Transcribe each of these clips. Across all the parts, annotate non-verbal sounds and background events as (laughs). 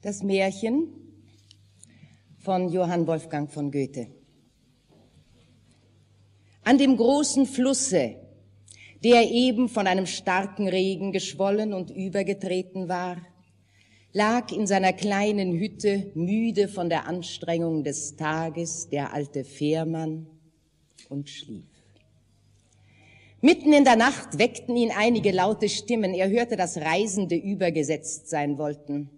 Das Märchen von Johann Wolfgang von Goethe. An dem großen Flusse, der eben von einem starken Regen geschwollen und übergetreten war, lag in seiner kleinen Hütte, müde von der Anstrengung des Tages, der alte Fährmann und schlief. Mitten in der Nacht weckten ihn einige laute Stimmen. Er hörte, dass Reisende übergesetzt sein wollten.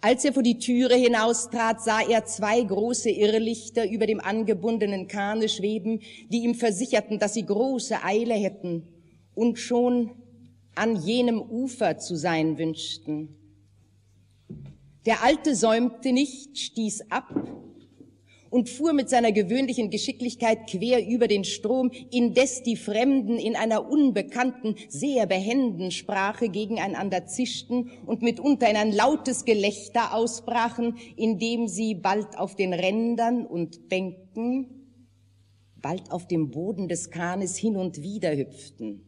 Als er vor die Türe hinaustrat, sah er zwei große Irrlichter über dem angebundenen Kahne schweben, die ihm versicherten, dass sie große Eile hätten und schon an jenem Ufer zu sein wünschten. Der Alte säumte nicht, stieß ab und fuhr mit seiner gewöhnlichen Geschicklichkeit quer über den Strom, indes die Fremden in einer unbekannten, sehr behenden Sprache gegeneinander zischten und mitunter in ein lautes Gelächter ausbrachen, indem sie bald auf den Rändern und Bänken, bald auf dem Boden des Kahnes hin und wieder hüpften.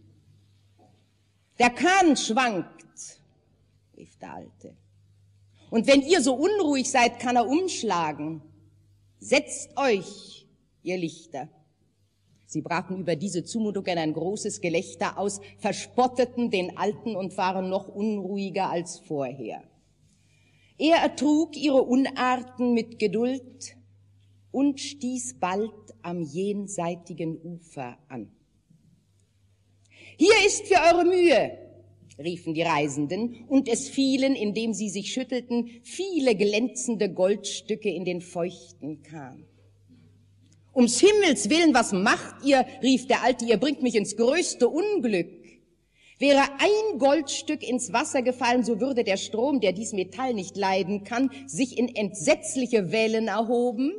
Der Kahn schwankt, rief der Alte. Und wenn ihr so unruhig seid, kann er umschlagen. Setzt euch, ihr Lichter. Sie brachen über diese Zumutung in ein großes Gelächter aus, verspotteten den Alten und waren noch unruhiger als vorher. Er ertrug ihre Unarten mit Geduld und stieß bald am jenseitigen Ufer an. Hier ist für eure Mühe, riefen die Reisenden, und es fielen, indem sie sich schüttelten, viele glänzende Goldstücke in den feuchten Kahn. Ums Himmels willen, was macht ihr? rief der Alte, ihr bringt mich ins größte Unglück. Wäre ein Goldstück ins Wasser gefallen, so würde der Strom, der dies Metall nicht leiden kann, sich in entsetzliche Wellen erhoben,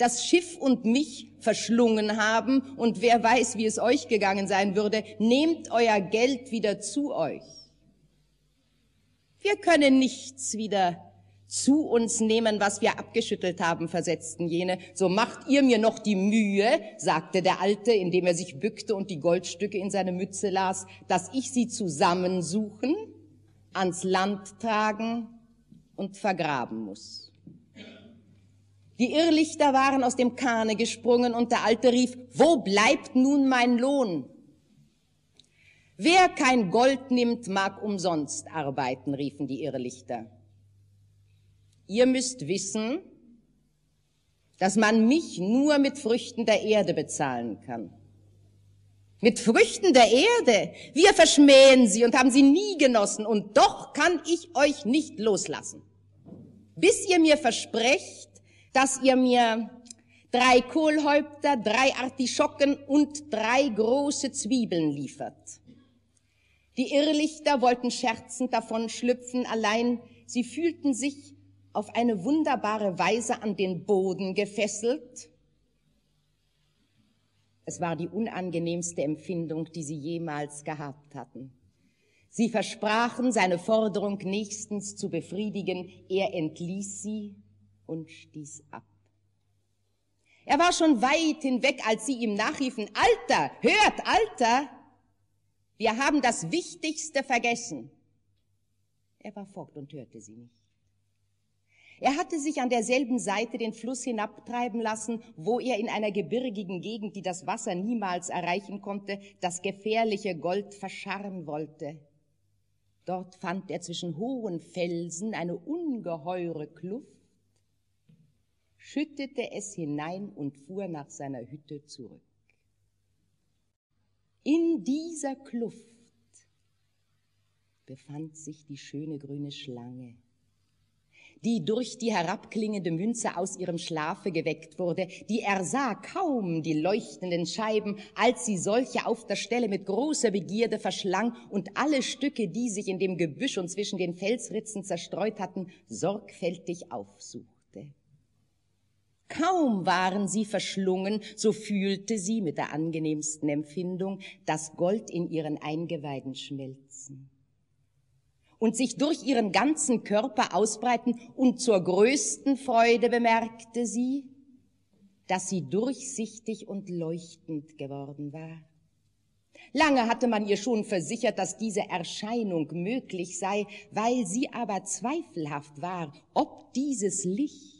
das Schiff und mich verschlungen haben und wer weiß, wie es euch gegangen sein würde, nehmt euer Geld wieder zu euch. Wir können nichts wieder zu uns nehmen, was wir abgeschüttelt haben, versetzten jene. So macht ihr mir noch die Mühe, sagte der Alte, indem er sich bückte und die Goldstücke in seine Mütze las, dass ich sie zusammensuchen, ans Land tragen und vergraben muss. Die Irrlichter waren aus dem Kahne gesprungen und der Alte rief, wo bleibt nun mein Lohn? Wer kein Gold nimmt, mag umsonst arbeiten, riefen die Irrlichter. Ihr müsst wissen, dass man mich nur mit Früchten der Erde bezahlen kann. Mit Früchten der Erde? Wir verschmähen sie und haben sie nie genossen und doch kann ich euch nicht loslassen. Bis ihr mir versprecht, dass ihr mir drei Kohlhäupter, drei Artischocken und drei große Zwiebeln liefert. Die Irrlichter wollten scherzend davon schlüpfen, allein sie fühlten sich auf eine wunderbare Weise an den Boden gefesselt. Es war die unangenehmste Empfindung, die sie jemals gehabt hatten. Sie versprachen, seine Forderung nächstens zu befriedigen. Er entließ sie und stieß ab. Er war schon weit hinweg, als sie ihm nachriefen, Alter, hört, Alter, wir haben das Wichtigste vergessen. Er war fort und hörte sie nicht. Er hatte sich an derselben Seite den Fluss hinabtreiben lassen, wo er in einer gebirgigen Gegend, die das Wasser niemals erreichen konnte, das gefährliche Gold verscharren wollte. Dort fand er zwischen hohen Felsen eine ungeheure Kluft, schüttete es hinein und fuhr nach seiner Hütte zurück. In dieser Kluft befand sich die schöne grüne Schlange, die durch die herabklingende Münze aus ihrem Schlafe geweckt wurde, die ersah kaum die leuchtenden Scheiben, als sie solche auf der Stelle mit großer Begierde verschlang und alle Stücke, die sich in dem Gebüsch und zwischen den Felsritzen zerstreut hatten, sorgfältig aufsuchte. Kaum waren sie verschlungen, so fühlte sie mit der angenehmsten Empfindung das Gold in ihren Eingeweiden schmelzen und sich durch ihren ganzen Körper ausbreiten, und zur größten Freude bemerkte sie, dass sie durchsichtig und leuchtend geworden war. Lange hatte man ihr schon versichert, dass diese Erscheinung möglich sei, weil sie aber zweifelhaft war, ob dieses Licht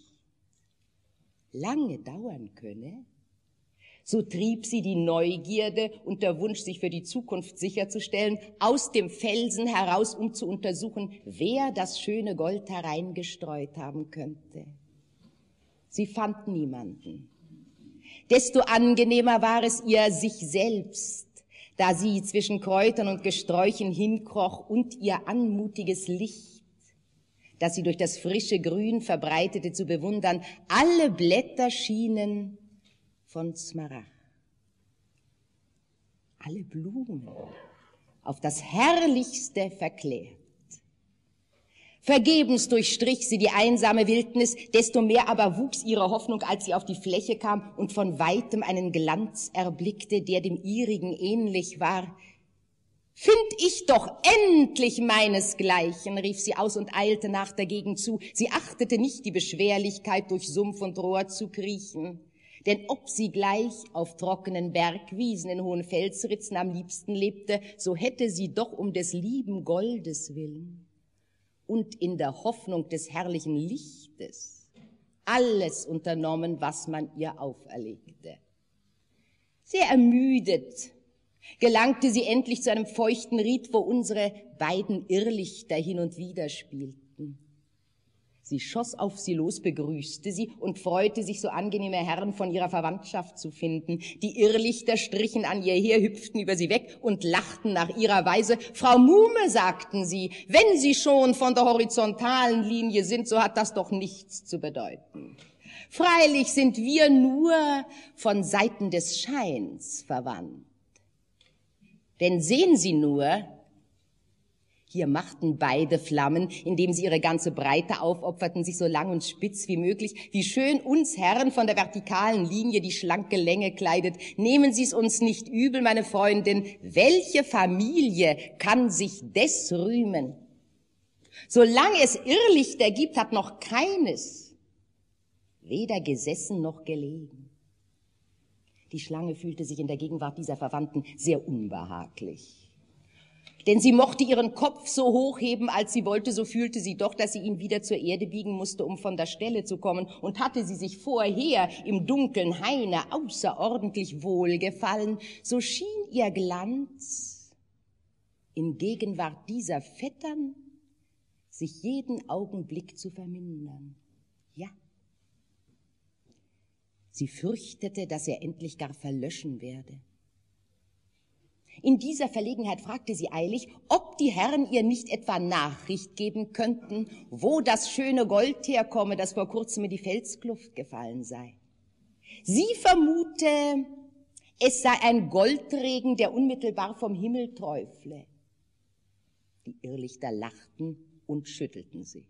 lange dauern könne. So trieb sie die Neugierde und der Wunsch, sich für die Zukunft sicherzustellen, aus dem Felsen heraus, um zu untersuchen, wer das schöne Gold hereingestreut haben könnte. Sie fand niemanden. Desto angenehmer war es ihr sich selbst, da sie zwischen Kräutern und Gesträuchen hinkroch und ihr anmutiges Licht, das sie durch das frische Grün verbreitete, zu bewundern. Alle Blätter schienen von Smaragd. Alle Blumen auf das Herrlichste verklärt. Vergebens durchstrich sie die einsame Wildnis, desto mehr aber wuchs ihre Hoffnung, als sie auf die Fläche kam und von weitem einen Glanz erblickte, der dem ihrigen ähnlich war. Find ich doch endlich meinesgleichen, rief sie aus und eilte nach der Gegend zu. Sie achtete nicht die Beschwerlichkeit, durch Sumpf und Rohr zu kriechen. Denn ob sie gleich auf trockenen Bergwiesen in hohen Felsritzen am liebsten lebte, so hätte sie doch um des lieben Goldes willen und in der Hoffnung des herrlichen Lichtes alles unternommen, was man ihr auferlegte. Sehr ermüdet gelangte sie endlich zu einem feuchten Ried, wo unsere beiden Irrlichter hin und wieder spielten. Sie schoss auf sie los, begrüßte sie und freute sich, so angenehme Herren von ihrer Verwandtschaft zu finden. Die Irrlichter strichen an ihr her, hüpften über sie weg und lachten nach ihrer Weise. Frau Muhme, sagten sie, wenn Sie schon von der horizontalen Linie sind, so hat das doch nichts zu bedeuten. Freilich sind wir nur von Seiten des Scheins verwandt. Denn sehen Sie nur, hier machten beide Flammen, indem sie ihre ganze Breite aufopferten, sich so lang und spitz wie möglich, wie schön uns Herren von der vertikalen Linie die schlanke Länge kleidet. Nehmen Sie es uns nicht übel, meine Freundin, welche Familie kann sich des rühmen? Solange es Irrlichter gibt, hat noch keines weder gesessen noch gelegen. Die Schlange fühlte sich in der Gegenwart dieser Verwandten sehr unbehaglich. Denn sie mochte ihren Kopf so hochheben, als sie wollte, so fühlte sie doch, dass sie ihn wieder zur Erde biegen musste, um von der Stelle zu kommen. Und hatte sie sich vorher im dunklen Haine außerordentlich wohlgefallen, so schien ihr Glanz in Gegenwart dieser Vettern sich jeden Augenblick zu vermindern. Ja. Sie fürchtete, dass er endlich gar verlöschen werde. In dieser Verlegenheit fragte sie eilig, ob die Herren ihr nicht etwa Nachricht geben könnten, wo das schöne Gold herkomme, das vor kurzem in die Felskluft gefallen sei. Sie vermute, es sei ein Goldregen, der unmittelbar vom Himmel träufle. Die Irrlichter lachten und schüttelten sie.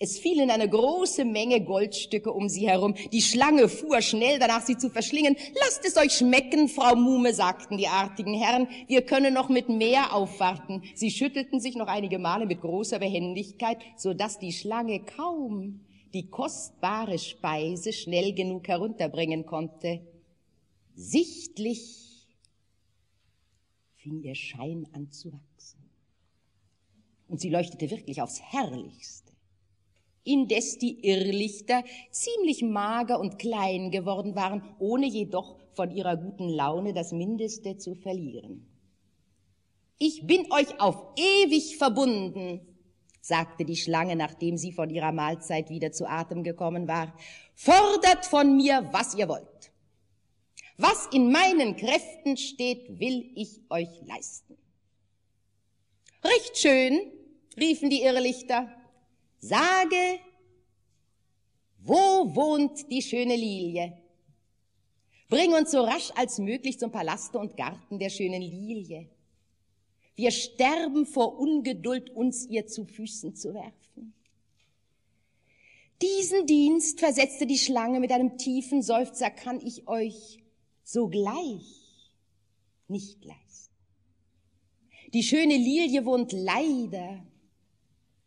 Es fielen eine große Menge Goldstücke um sie herum. Die Schlange fuhr schnell danach, sie zu verschlingen. Lasst es euch schmecken, Frau Muhme, sagten die artigen Herren. Wir können noch mit mehr aufwarten. Sie schüttelten sich noch einige Male mit großer Behendigkeit, so dass die Schlange kaum die kostbare Speise schnell genug herunterbringen konnte. Sichtlich fing ihr Schein an zu wachsen. Und sie leuchtete wirklich aufs Herrlichste indes die Irrlichter ziemlich mager und klein geworden waren, ohne jedoch von ihrer guten Laune das Mindeste zu verlieren. Ich bin euch auf ewig verbunden, sagte die Schlange, nachdem sie von ihrer Mahlzeit wieder zu Atem gekommen war. Fordert von mir, was ihr wollt. Was in meinen Kräften steht, will ich euch leisten. Recht schön, riefen die Irrlichter. Sage, wo wohnt die schöne Lilie? Bring uns so rasch als möglich zum Palaste und Garten der schönen Lilie. Wir sterben vor Ungeduld, uns ihr zu Füßen zu werfen. Diesen Dienst, versetzte die Schlange mit einem tiefen Seufzer, kann ich euch sogleich nicht leisten. Die schöne Lilie wohnt leider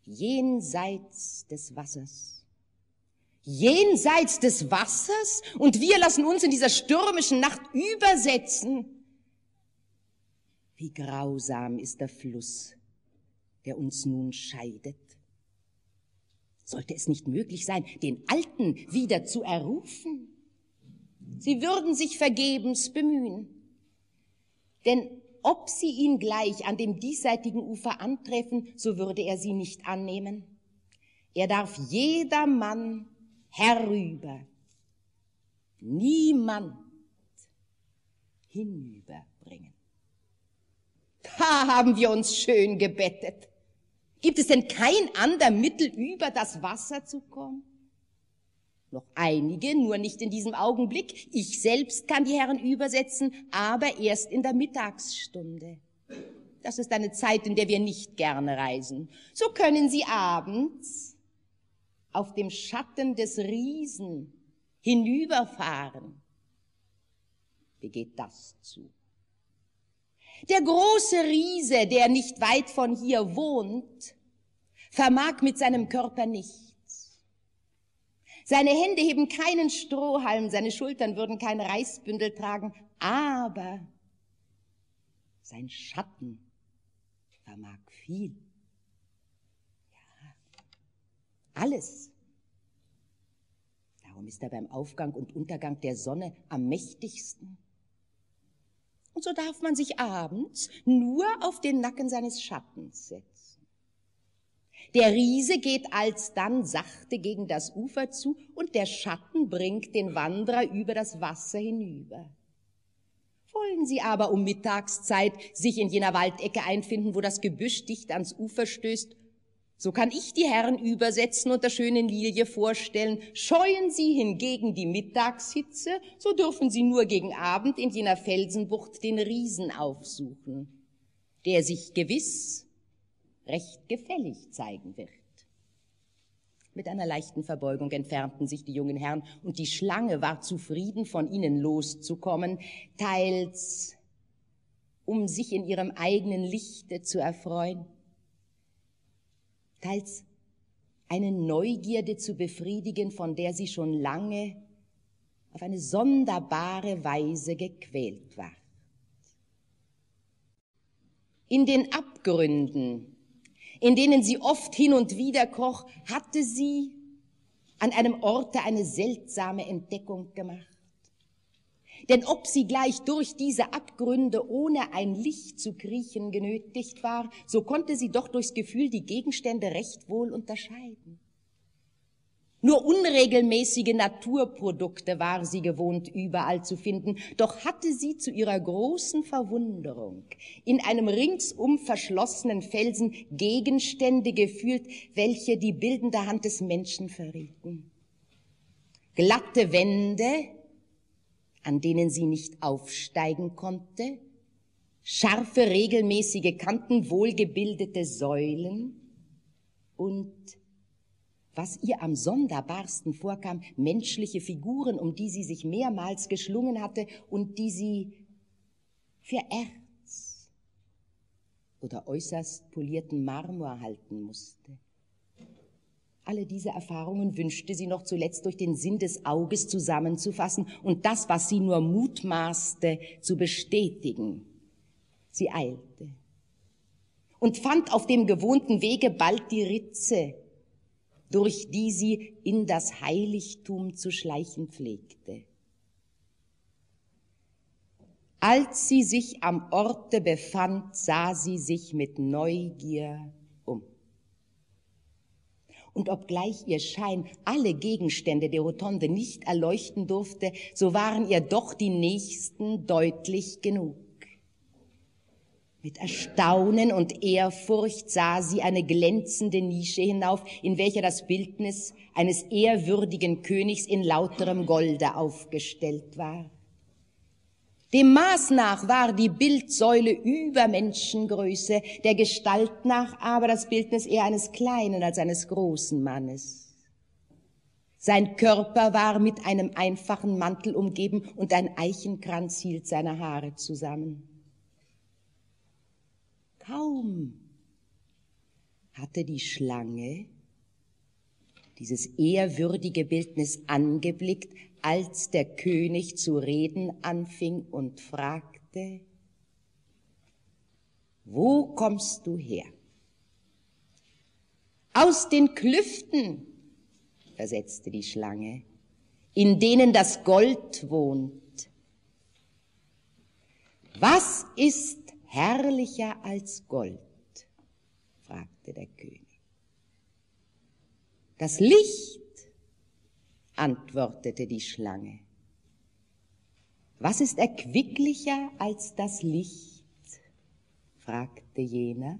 jenseits des Wassers. Jenseits des Wassers? Und wir lassen uns in dieser stürmischen Nacht übersetzen. Wie grausam ist der Fluss, der uns nun scheidet. Sollte es nicht möglich sein, den Alten wieder zu errufen? Sie würden sich vergebens bemühen. Denn ob sie ihn gleich an dem diesseitigen Ufer antreffen, so würde er sie nicht annehmen. Er darf jedermann herüber, niemand hinüberbringen. Da haben wir uns schön gebettet. Gibt es denn kein ander Mittel, über das Wasser zu kommen? Noch einige, nur nicht in diesem Augenblick. Ich selbst kann die Herren übersetzen, aber erst in der Mittagsstunde. Das ist eine Zeit, in der wir nicht gerne reisen. So können Sie abends auf dem Schatten des Riesen hinüberfahren. Wie geht das zu? Der große Riese, der nicht weit von hier wohnt, vermag mit seinem Körper nichts. Seine Hände heben keinen Strohhalm, seine Schultern würden kein Reisbündel tragen, aber sein Schatten vermag viel. Ja, alles. Darum ist er beim Aufgang und Untergang der Sonne am mächtigsten. Und so darf man sich abends nur auf den Nacken seines Schattens setzen. Der Riese geht alsdann sachte gegen das Ufer zu und der Schatten bringt den Wanderer über das Wasser hinüber. Wollen Sie aber um Mittagszeit sich in jener Waldecke einfinden, wo das Gebüsch dicht ans Ufer stößt, so kann ich die Herren übersetzen und der schönen Lilie vorstellen. Scheuen Sie hingegen die Mittagshitze, so dürfen Sie nur gegen Abend in jener Felsenbucht den Riesen aufsuchen, der sich gewiss recht gefällig zeigen wird. Mit einer leichten Verbeugung entfernten sich die jungen Herren, und die Schlange war zufrieden, von ihnen loszukommen, teils um sich in ihrem eigenen Lichte zu erfreuen, teils eine Neugierde zu befriedigen, von der sie schon lange auf eine sonderbare Weise gequält war. In den Abgründen, in denen sie oft hin und wieder kroch, hatte sie an einem Orte eine seltsame Entdeckung gemacht. Denn ob sie gleich durch diese Abgründe ohne ein Licht zu kriechen genötigt war, so konnte sie doch durchs Gefühl die Gegenstände recht wohl unterscheiden. Nur unregelmäßige Naturprodukte war sie gewohnt überall zu finden, doch hatte sie zu ihrer großen Verwunderung in einem ringsum verschlossenen Felsen Gegenstände gefühlt, welche die bildende Hand des Menschen verrieten. Glatte Wände, an denen sie nicht aufsteigen konnte, scharfe, regelmäßige Kanten, wohlgebildete Säulen und, was ihr am sonderbarsten vorkam, menschliche Figuren, um die sie sich mehrmals geschlungen hatte und die sie für Erz oder äußerst polierten Marmor halten musste. Alle diese Erfahrungen wünschte sie noch zuletzt durch den Sinn des Auges zusammenzufassen und das, was sie nur mutmaßte, zu bestätigen. Sie eilte und fand auf dem gewohnten Wege bald die Ritze, durch die sie in das Heiligtum zu schleichen pflegte. Als sie sich am Orte befand, sah sie sich mit Neugier und obgleich ihr Schein alle Gegenstände der Rotonde nicht erleuchten durfte, so waren ihr doch die nächsten deutlich genug. Mit Erstaunen und Ehrfurcht sah sie eine glänzende Nische hinauf, in welcher das Bildnis eines ehrwürdigen Königs in lauterem Golde aufgestellt war. Dem Maß nach war die Bildsäule über Menschengröße, der Gestalt nach aber das Bildnis eher eines kleinen als eines großen Mannes. Sein Körper war mit einem einfachen Mantel umgeben und ein Eichenkranz hielt seine Haare zusammen. Kaum hatte die Schlange dieses ehrwürdige Bildnis angeblickt, als der König zu reden anfing und fragte, wo kommst du her? Aus den Klüften, versetzte die Schlange, in denen das Gold wohnt. Was ist herrlicher als Gold? fragte der König. Das Licht, antwortete die Schlange. Was ist erquicklicher als das Licht? fragte jener.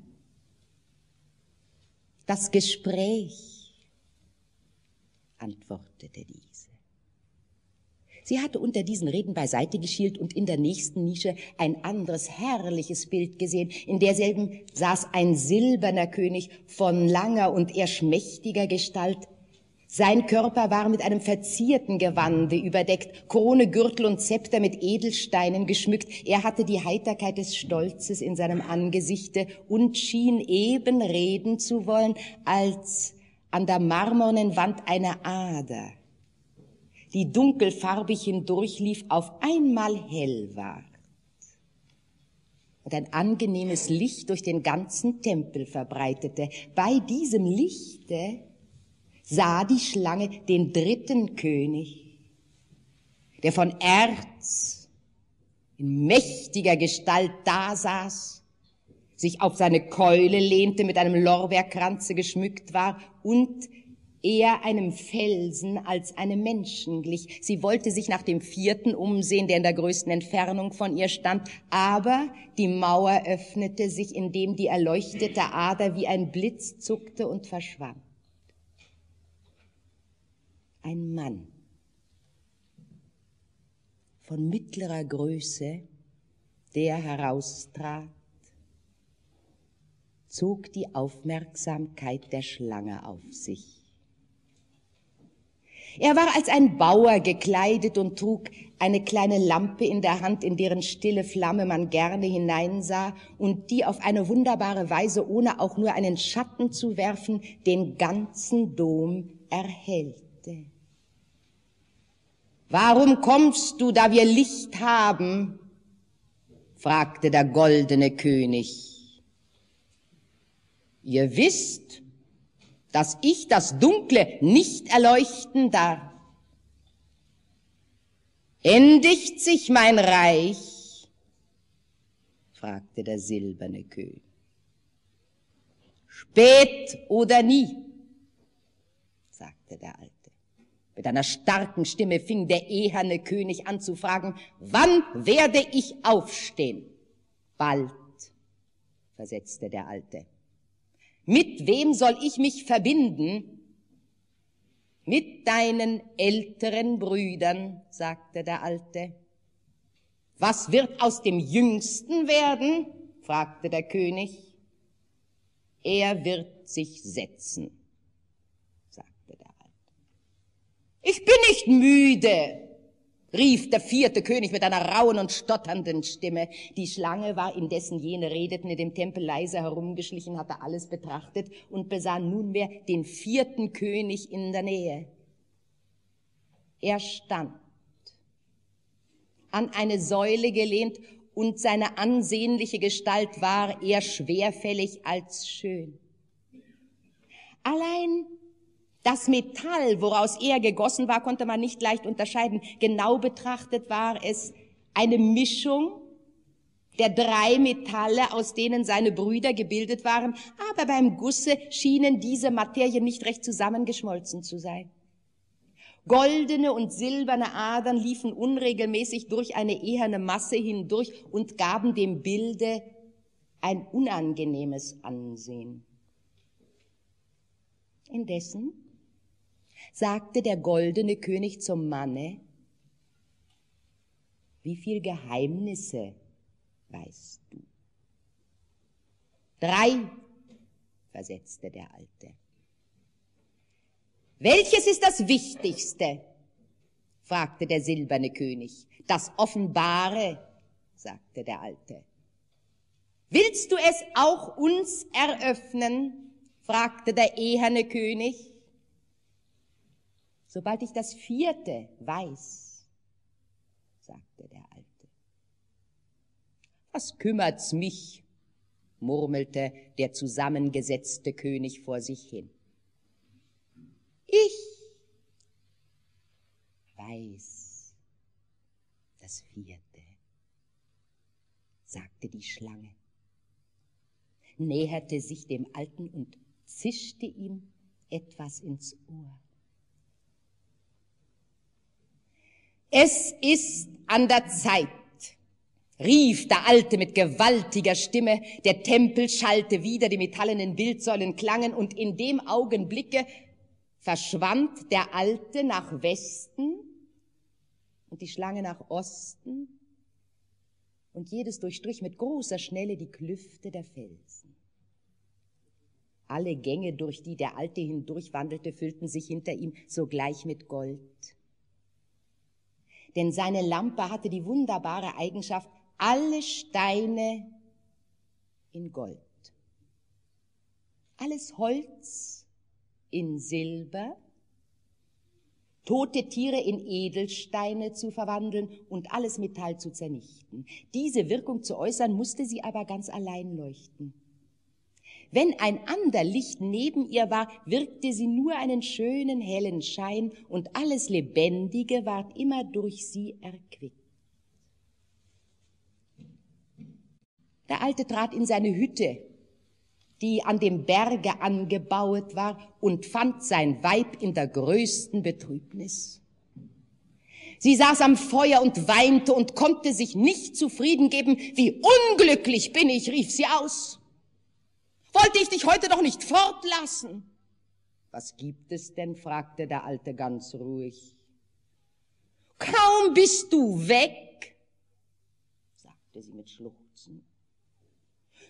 Das Gespräch, antwortete diese. Sie hatte unter diesen Reden beiseite geschielt und in der nächsten Nische ein anderes herrliches Bild gesehen. In derselben saß ein silberner König von langer und eher schmächtiger Gestalt. Sein Körper war mit einem verzierten Gewande überdeckt, Krone, Gürtel und Zepter mit Edelsteinen geschmückt. Er hatte die Heiterkeit des Stolzes in seinem Angesichte und schien eben reden zu wollen, als an der marmornen Wand eine Ader die dunkelfarbig hindurchlief, auf einmal hell ward und ein angenehmes Licht durch den ganzen Tempel verbreitete. Bei diesem Lichte sah die Schlange den dritten König, der von Erz in mächtiger Gestalt dasaß, sich auf seine Keule lehnte, mit einem Lorbeerkranze geschmückt war und eher einem Felsen als einem Menschen glich. Sie wollte sich nach dem vierten umsehen, der in der größten Entfernung von ihr stand, aber die Mauer öffnete sich, indem die erleuchtete Ader wie ein Blitz zuckte und verschwand. Ein Mann von mittlerer Größe, der heraustrat, zog die Aufmerksamkeit der Schlange auf sich. Er war als ein Bauer gekleidet und trug eine kleine Lampe in der Hand, in deren stille Flamme man gerne hineinsah und die auf eine wunderbare Weise, ohne auch nur einen Schatten zu werfen, den ganzen Dom erhellte. Warum kommst du, da wir Licht haben? fragte der goldene König. Ihr wisst, dass ich das Dunkle nicht erleuchten darf. Endigt sich mein Reich? fragte der silberne König. Spät oder nie? sagte der Alte. Mit einer starken Stimme fing der eherne König an zu fragen, wann werde ich aufstehen? Bald, versetzte der Alte. Mit wem soll ich mich verbinden? Mit deinen älteren Brüdern, sagte der Alte. Was wird aus dem Jüngsten werden? fragte der König. Er wird sich setzen, sagte der Alte. Ich bin nicht müde, rief der vierte König mit einer rauen und stotternden Stimme. Die Schlange war indessen jene redeten in dem Tempel leise herumgeschlichen, hatte alles betrachtet und besah nunmehr den vierten König in der Nähe. Er stand an eine Säule gelehnt und seine ansehnliche Gestalt war eher schwerfällig als schön. Allein das Metall, woraus er gegossen war, konnte man nicht leicht unterscheiden. Genau betrachtet war es eine Mischung der drei Metalle, aus denen seine Brüder gebildet waren, aber beim Gusse schienen diese Materien nicht recht zusammengeschmolzen zu sein. Goldene und silberne Adern liefen unregelmäßig durch eine eherne Masse hindurch und gaben dem Bilde ein unangenehmes Ansehen. Indessen sagte der goldene König zum Manne, wie viel Geheimnisse weißt du? Drei, versetzte der Alte. Welches ist das Wichtigste? fragte der silberne König. Das Offenbare, sagte der Alte. Willst du es auch uns eröffnen? fragte der eherne König sobald ich das vierte weiß, sagte der Alte. Was kümmert's mich, murmelte der zusammengesetzte König vor sich hin. Ich weiß das vierte, sagte die Schlange, näherte sich dem Alten und zischte ihm etwas ins Ohr. Es ist an der Zeit, rief der Alte mit gewaltiger Stimme, der Tempel schallte wieder, die metallenen Bildsäulen klangen, und in dem Augenblicke verschwand der Alte nach Westen und die Schlange nach Osten, und jedes durchstrich mit großer Schnelle die Klüfte der Felsen. Alle Gänge, durch die der Alte hindurchwandelte, füllten sich hinter ihm sogleich mit Gold. Denn seine Lampe hatte die wunderbare Eigenschaft, alle Steine in Gold, alles Holz in Silber, tote Tiere in Edelsteine zu verwandeln und alles Metall zu zernichten. Diese Wirkung zu äußern, musste sie aber ganz allein leuchten. Wenn ein ander Licht neben ihr war, wirkte sie nur einen schönen hellen Schein und alles Lebendige ward immer durch sie erquickt. Der Alte trat in seine Hütte, die an dem Berge angebauet war, und fand sein Weib in der größten Betrübnis. Sie saß am Feuer und weinte und konnte sich nicht zufrieden geben. Wie unglücklich bin ich, rief sie aus. Wollte ich dich heute doch nicht fortlassen? Was gibt es denn? fragte der Alte ganz ruhig. Kaum bist du weg, sagte sie mit Schluchzen.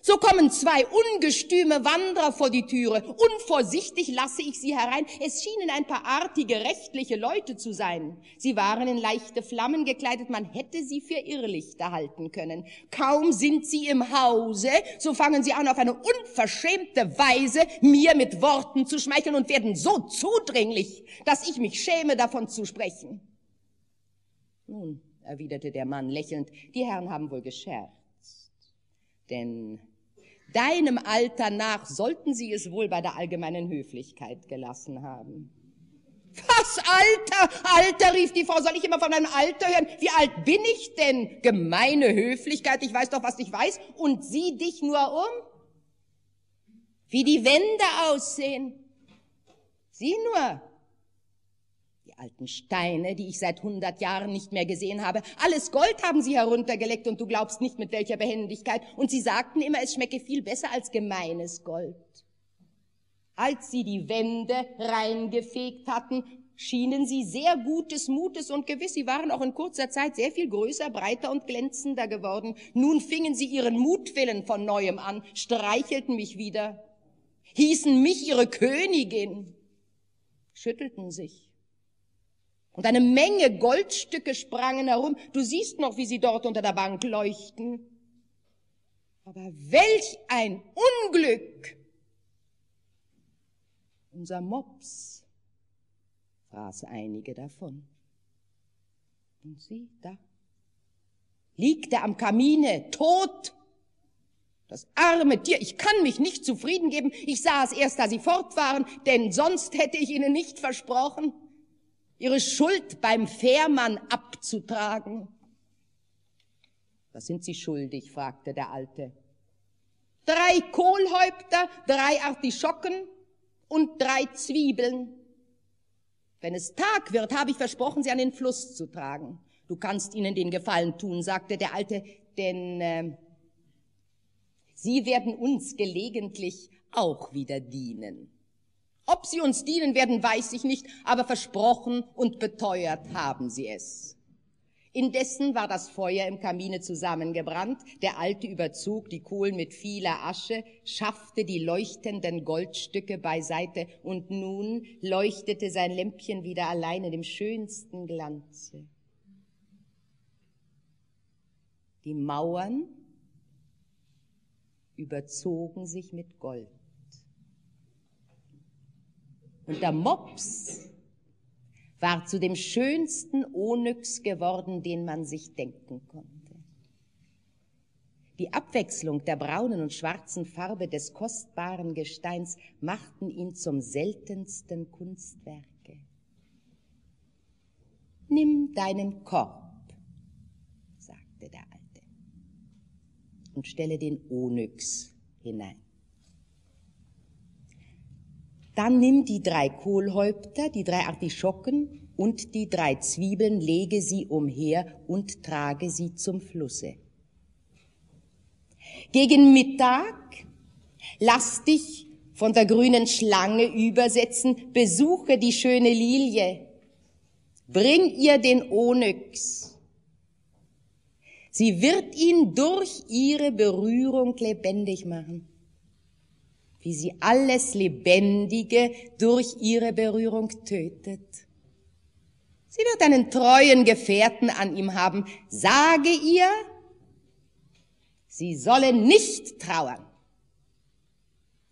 So kommen zwei ungestüme Wanderer vor die Türe. Unvorsichtig lasse ich sie herein. Es schienen ein paar artige, rechtliche Leute zu sein. Sie waren in leichte Flammen gekleidet. Man hätte sie für Irrlichter halten können. Kaum sind sie im Hause, so fangen sie an, auf eine unverschämte Weise mir mit Worten zu schmeicheln und werden so zudringlich, dass ich mich schäme, davon zu sprechen. Nun, erwiderte der Mann lächelnd, die Herren haben wohl gescherzt. Denn Deinem Alter nach sollten sie es wohl bei der allgemeinen Höflichkeit gelassen haben. Was, Alter? Alter, rief die Frau, soll ich immer von einem Alter hören? Wie alt bin ich denn? Gemeine Höflichkeit, ich weiß doch, was ich weiß. Und sieh dich nur um. Wie die Wände aussehen. Sieh nur, alten Steine, die ich seit hundert Jahren nicht mehr gesehen habe. Alles Gold haben sie heruntergeleckt und du glaubst nicht mit welcher Behendigkeit. Und sie sagten immer, es schmecke viel besser als gemeines Gold. Als sie die Wände reingefegt hatten, schienen sie sehr gutes Mutes und gewiss, sie waren auch in kurzer Zeit sehr viel größer, breiter und glänzender geworden. Nun fingen sie ihren Mutwillen von neuem an, streichelten mich wieder, hießen mich ihre Königin, schüttelten sich und eine Menge Goldstücke sprangen herum. Du siehst noch, wie sie dort unter der Bank leuchten. Aber welch ein Unglück! Unser Mops fraß einige davon. Und sieh, da liegt er am Kamine, tot. Das arme Tier, ich kann mich nicht zufrieden geben. Ich sah es erst, da sie fort waren, denn sonst hätte ich ihnen nicht versprochen ihre Schuld beim Fährmann abzutragen. Was sind Sie schuldig? fragte der Alte. Drei Kohlhäupter, drei Artischocken und drei Zwiebeln. Wenn es Tag wird, habe ich versprochen, sie an den Fluss zu tragen. Du kannst ihnen den Gefallen tun, sagte der Alte, denn äh, sie werden uns gelegentlich auch wieder dienen. Ob sie uns dienen werden, weiß ich nicht, aber versprochen und beteuert haben sie es. Indessen war das Feuer im Kamine zusammengebrannt, der Alte überzog die Kohlen mit vieler Asche, schaffte die leuchtenden Goldstücke beiseite, und nun leuchtete sein Lämpchen wieder allein in dem schönsten Glanze. Die Mauern überzogen sich mit Gold. Und der Mops war zu dem schönsten Onyx geworden, den man sich denken konnte. Die Abwechslung der braunen und schwarzen Farbe des kostbaren Gesteins machten ihn zum seltensten Kunstwerke. Nimm deinen Korb, sagte der Alte, und stelle den Onyx hinein. Dann nimm die drei Kohlhäupter, die drei Artischocken und die drei Zwiebeln, lege sie umher und trage sie zum Flusse. Gegen Mittag lass dich von der grünen Schlange übersetzen, besuche die schöne Lilie, bring ihr den Onyx. Sie wird ihn durch ihre Berührung lebendig machen wie sie alles Lebendige durch ihre Berührung tötet. Sie wird einen treuen Gefährten an ihm haben. Sage ihr, sie solle nicht trauern.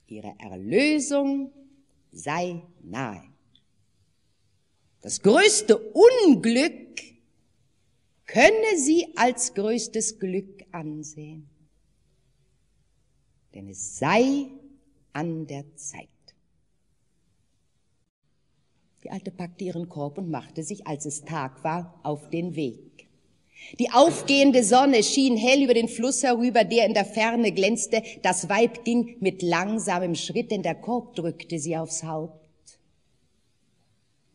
Ihre Erlösung sei nahe. Das größte Unglück könne sie als größtes Glück ansehen. Denn es sei an der Zeit. Die Alte packte ihren Korb und machte sich, als es Tag war, auf den Weg. Die aufgehende Sonne schien hell über den Fluss herüber, der in der Ferne glänzte. Das Weib ging mit langsamem Schritt, denn der Korb drückte sie aufs Haupt.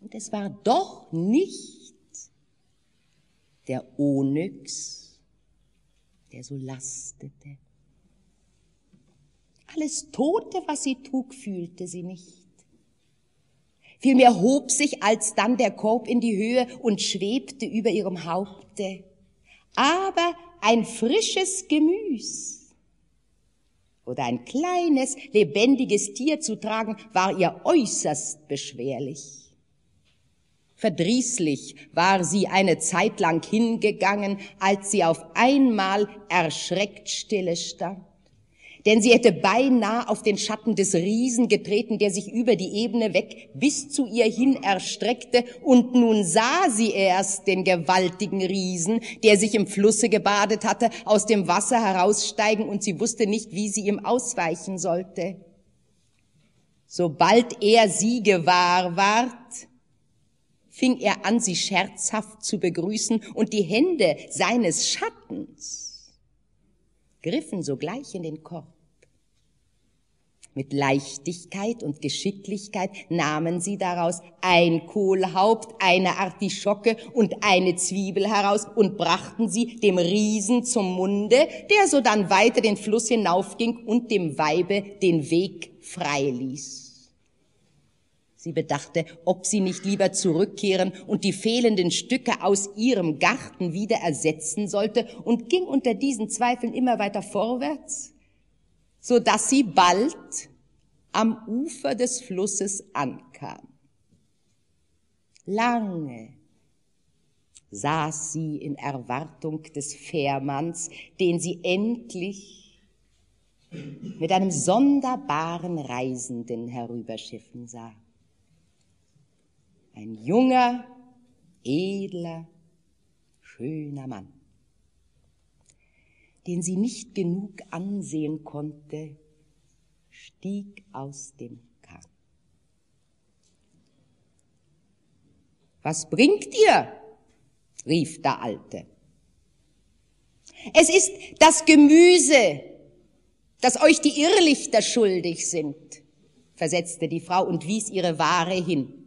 Und es war doch nicht der Onyx, der so lastete. Alles Tote, was sie trug, fühlte sie nicht. Vielmehr hob sich alsdann der Korb in die Höhe und schwebte über ihrem Haupte. Aber ein frisches Gemüs oder ein kleines, lebendiges Tier zu tragen, war ihr äußerst beschwerlich. Verdrießlich war sie eine Zeit lang hingegangen, als sie auf einmal erschreckt stille stand denn sie hätte beinahe auf den Schatten des Riesen getreten, der sich über die Ebene weg bis zu ihr hin erstreckte, und nun sah sie erst den gewaltigen Riesen, der sich im Flusse gebadet hatte, aus dem Wasser heraussteigen, und sie wusste nicht, wie sie ihm ausweichen sollte. Sobald er sie gewahr ward, fing er an, sie scherzhaft zu begrüßen, und die Hände seines Schattens griffen sogleich in den Korb. Mit Leichtigkeit und Geschicklichkeit nahmen sie daraus ein Kohlhaupt, eine Artischocke und eine Zwiebel heraus und brachten sie dem Riesen zum Munde, der sodann weiter den Fluss hinaufging und dem Weibe den Weg frei ließ. Sie bedachte, ob sie nicht lieber zurückkehren und die fehlenden Stücke aus ihrem Garten wieder ersetzen sollte und ging unter diesen Zweifeln immer weiter vorwärts so dass sie bald am Ufer des Flusses ankam. Lange saß sie in Erwartung des Fährmanns, den sie endlich mit einem sonderbaren Reisenden herüberschiffen sah. Ein junger, edler, schöner Mann den sie nicht genug ansehen konnte, stieg aus dem Karren. Was bringt ihr? rief der Alte. Es ist das Gemüse, das euch die Irrlichter schuldig sind, versetzte die Frau und wies ihre Ware hin.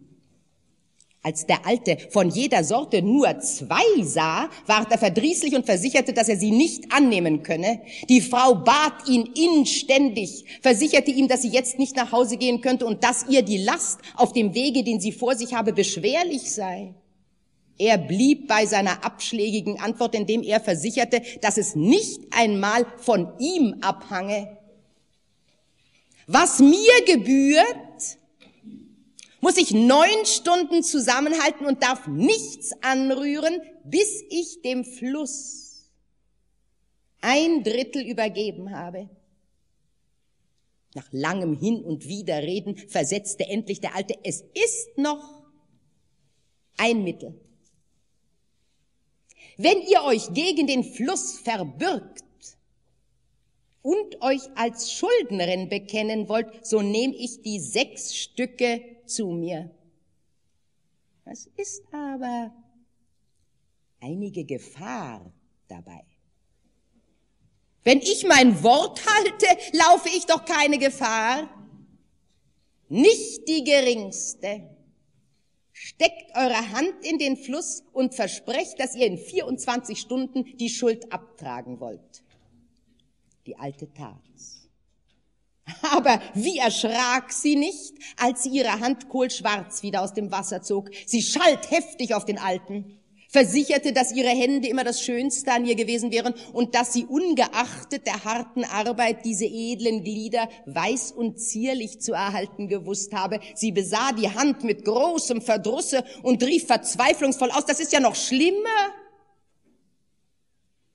Als der Alte von jeder Sorte nur zwei sah, ward er verdrießlich und versicherte, dass er sie nicht annehmen könne. Die Frau bat ihn inständig, versicherte ihm, dass sie jetzt nicht nach Hause gehen könnte und dass ihr die Last auf dem Wege, den sie vor sich habe, beschwerlich sei. Er blieb bei seiner abschlägigen Antwort, indem er versicherte, dass es nicht einmal von ihm abhange. Was mir gebührt, muss ich neun Stunden zusammenhalten und darf nichts anrühren, bis ich dem Fluss ein Drittel übergeben habe. Nach langem Hin und Widerreden versetzte endlich der Alte, es ist noch ein Mittel. Wenn ihr euch gegen den Fluss verbürgt und euch als Schuldnerin bekennen wollt, so nehme ich die sechs Stücke zu mir. Es ist aber einige Gefahr dabei. Wenn ich mein Wort halte, laufe ich doch keine Gefahr. Nicht die geringste. Steckt eure Hand in den Fluss und versprecht, dass ihr in 24 Stunden die Schuld abtragen wollt. Die Alte tat's. Aber wie erschrak sie nicht, als sie ihre Hand kohlschwarz wieder aus dem Wasser zog. Sie schalt heftig auf den Alten versicherte, dass ihre Hände immer das Schönste an ihr gewesen wären und dass sie ungeachtet der harten Arbeit diese edlen Glieder weiß und zierlich zu erhalten gewusst habe. Sie besah die Hand mit großem Verdrusse und rief verzweiflungsvoll aus, das ist ja noch schlimmer.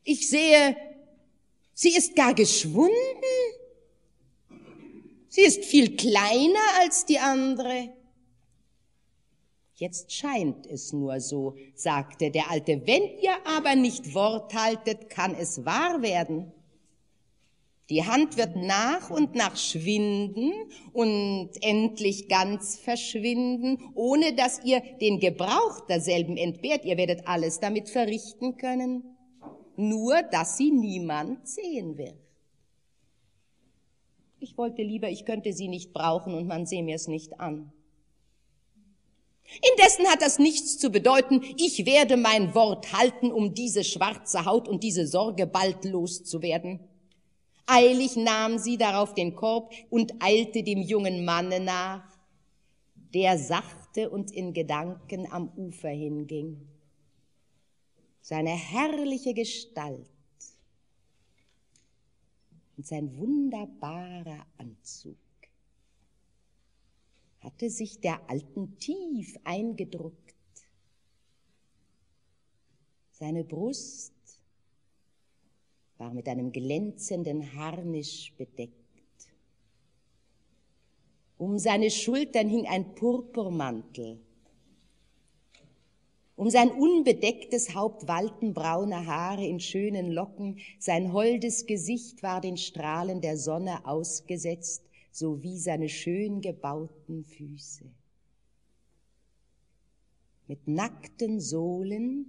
Ich sehe, sie ist gar geschwunden. Sie ist viel kleiner als die andere. Jetzt scheint es nur so, sagte der Alte. Wenn ihr aber nicht Wort haltet, kann es wahr werden. Die Hand wird nach und nach schwinden und endlich ganz verschwinden, ohne dass ihr den Gebrauch derselben entbehrt. Ihr werdet alles damit verrichten können, nur dass sie niemand sehen wird. Ich wollte lieber, ich könnte sie nicht brauchen und man sehe mir es nicht an. Indessen hat das nichts zu bedeuten, ich werde mein Wort halten, um diese schwarze Haut und diese Sorge bald loszuwerden. Eilig nahm sie darauf den Korb und eilte dem jungen Manne nach, der sachte und in Gedanken am Ufer hinging. Seine herrliche Gestalt und sein wunderbarer Anzug hatte sich der Alten tief eingedruckt. Seine Brust war mit einem glänzenden Harnisch bedeckt. Um seine Schultern hing ein Purpurmantel. Um sein unbedecktes Haupt wallten braune Haare in schönen Locken, sein holdes Gesicht war den Strahlen der Sonne ausgesetzt, sowie seine schön gebauten Füße. Mit nackten Sohlen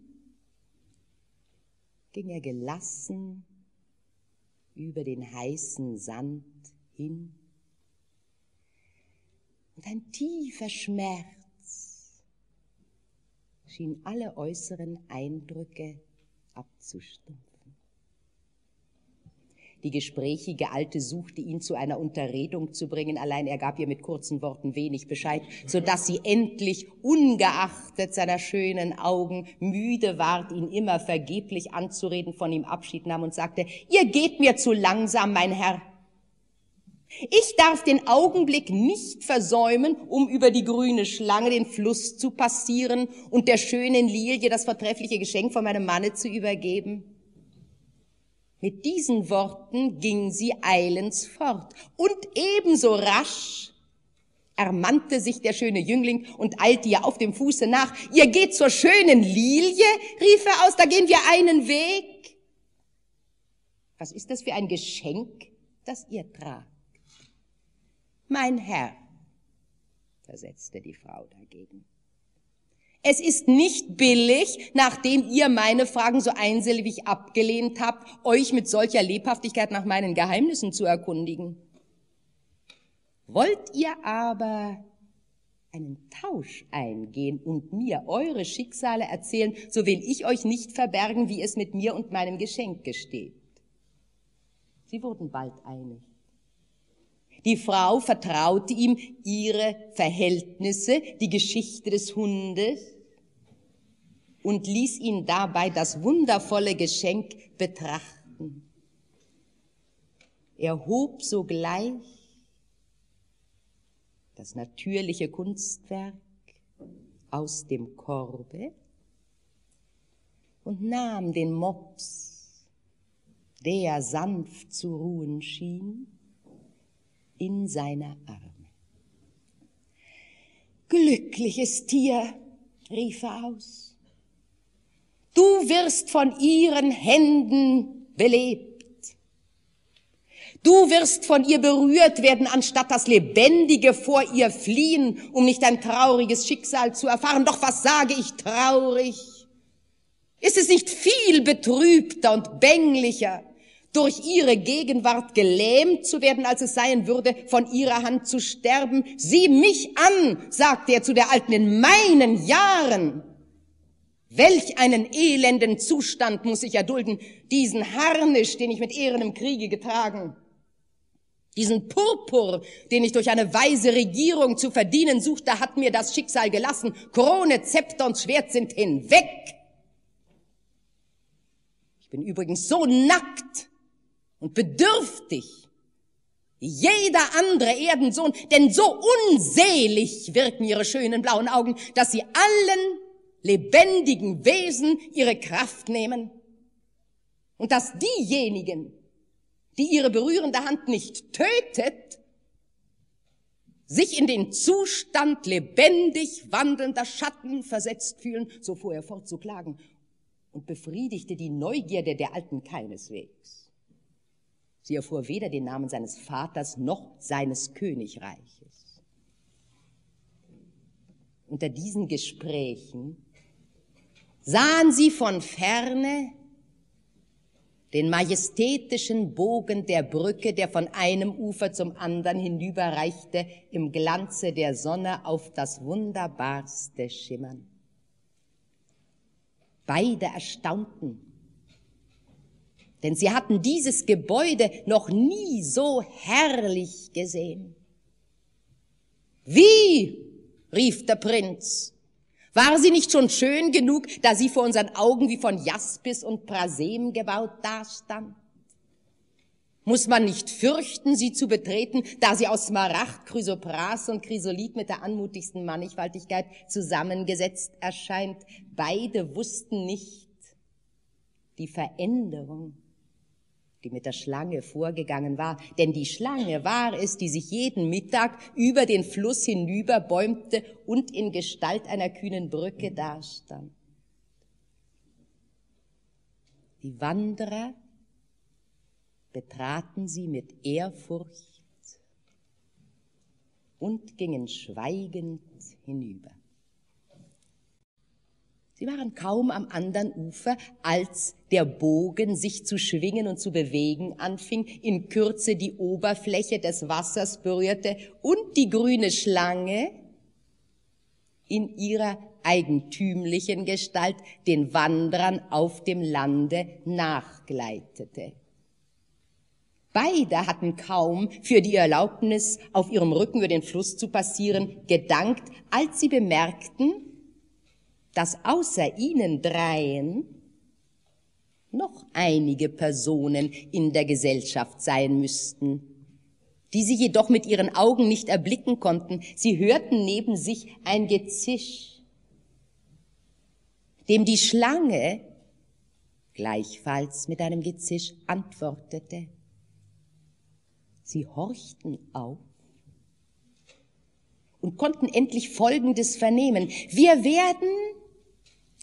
ging er gelassen über den heißen Sand hin. Und ein tiefer Schmerz schien alle äußeren Eindrücke abzustumpfen. Die gesprächige Alte suchte ihn zu einer Unterredung zu bringen, allein er gab ihr mit kurzen Worten wenig Bescheid, so dass sie endlich, ungeachtet seiner schönen Augen, müde ward, ihn immer vergeblich anzureden, von ihm Abschied nahm und sagte, ihr geht mir zu langsam, mein Herr. Ich darf den Augenblick nicht versäumen, um über die grüne Schlange den Fluss zu passieren und der schönen Lilie das vortreffliche Geschenk von meinem Manne zu übergeben. Mit diesen Worten ging sie eilends fort und ebenso rasch ermannte sich der schöne Jüngling und eilte ihr auf dem Fuße nach. Ihr geht zur schönen Lilie, rief er aus, da gehen wir einen Weg. Was ist das für ein Geschenk, das ihr tragt? Mein Herr, versetzte die Frau dagegen. Es ist nicht billig, nachdem ihr meine Fragen so einsilbig abgelehnt habt, euch mit solcher Lebhaftigkeit nach meinen Geheimnissen zu erkundigen. Wollt ihr aber einen Tausch eingehen und mir eure Schicksale erzählen, so will ich euch nicht verbergen, wie es mit mir und meinem Geschenk steht. Sie wurden bald einig. Die Frau vertraute ihm ihre Verhältnisse, die Geschichte des Hundes, und ließ ihn dabei das wundervolle Geschenk betrachten. Er hob sogleich das natürliche Kunstwerk aus dem Korbe und nahm den Mops, der sanft zu ruhen schien, in seine Arme. Glückliches Tier, rief er aus, Du wirst von ihren Händen belebt. Du wirst von ihr berührt werden, anstatt das Lebendige vor ihr fliehen, um nicht ein trauriges Schicksal zu erfahren. Doch was sage ich traurig? Ist es nicht viel betrübter und bänglicher, durch ihre Gegenwart gelähmt zu werden, als es sein würde, von ihrer Hand zu sterben? Sieh mich an, sagte er zu der Alten, in meinen Jahren. Welch einen elenden Zustand muss ich erdulden, diesen Harnisch, den ich mit Ehren im Kriege getragen. Diesen Purpur, den ich durch eine weise Regierung zu verdienen suchte, hat mir das Schicksal gelassen. Krone, Zepter und Schwert sind hinweg. Ich bin übrigens so nackt und bedürftig jeder andere Erdensohn, denn so unselig wirken ihre schönen blauen Augen, dass sie allen lebendigen Wesen ihre Kraft nehmen und dass diejenigen, die ihre berührende Hand nicht tötet, sich in den Zustand lebendig wandelnder Schatten versetzt fühlen, so fuhr er fort zu klagen und befriedigte die Neugierde der Alten keineswegs. Sie erfuhr weder den Namen seines Vaters noch seines Königreiches. Unter diesen Gesprächen sahen sie von ferne den majestätischen Bogen der Brücke, der von einem Ufer zum anderen hinüberreichte, im Glanze der Sonne auf das wunderbarste Schimmern. Beide erstaunten, denn sie hatten dieses Gebäude noch nie so herrlich gesehen. Wie? rief der Prinz. War sie nicht schon schön genug, da sie vor unseren Augen wie von Jaspis und Prasem gebaut dastand? Muss man nicht fürchten, sie zu betreten, da sie aus Smaragd, Chrysopras und Chrysolit mit der anmutigsten Mannigfaltigkeit zusammengesetzt erscheint? Beide wussten nicht die Veränderung die mit der Schlange vorgegangen war. Denn die Schlange war es, die sich jeden Mittag über den Fluss hinüberbäumte und in Gestalt einer kühnen Brücke dastand. Die Wanderer betraten sie mit Ehrfurcht und gingen schweigend hinüber. Sie waren kaum am anderen Ufer, als der Bogen sich zu schwingen und zu bewegen anfing, in Kürze die Oberfläche des Wassers berührte und die grüne Schlange in ihrer eigentümlichen Gestalt den Wanderern auf dem Lande nachgleitete. Beide hatten kaum für die Erlaubnis, auf ihrem Rücken über den Fluss zu passieren, gedankt, als sie bemerkten, dass außer ihnen dreien noch einige Personen in der Gesellschaft sein müssten, die sie jedoch mit ihren Augen nicht erblicken konnten. Sie hörten neben sich ein Gezisch, dem die Schlange gleichfalls mit einem Gezisch antwortete. Sie horchten auf und konnten endlich Folgendes vernehmen. Wir werden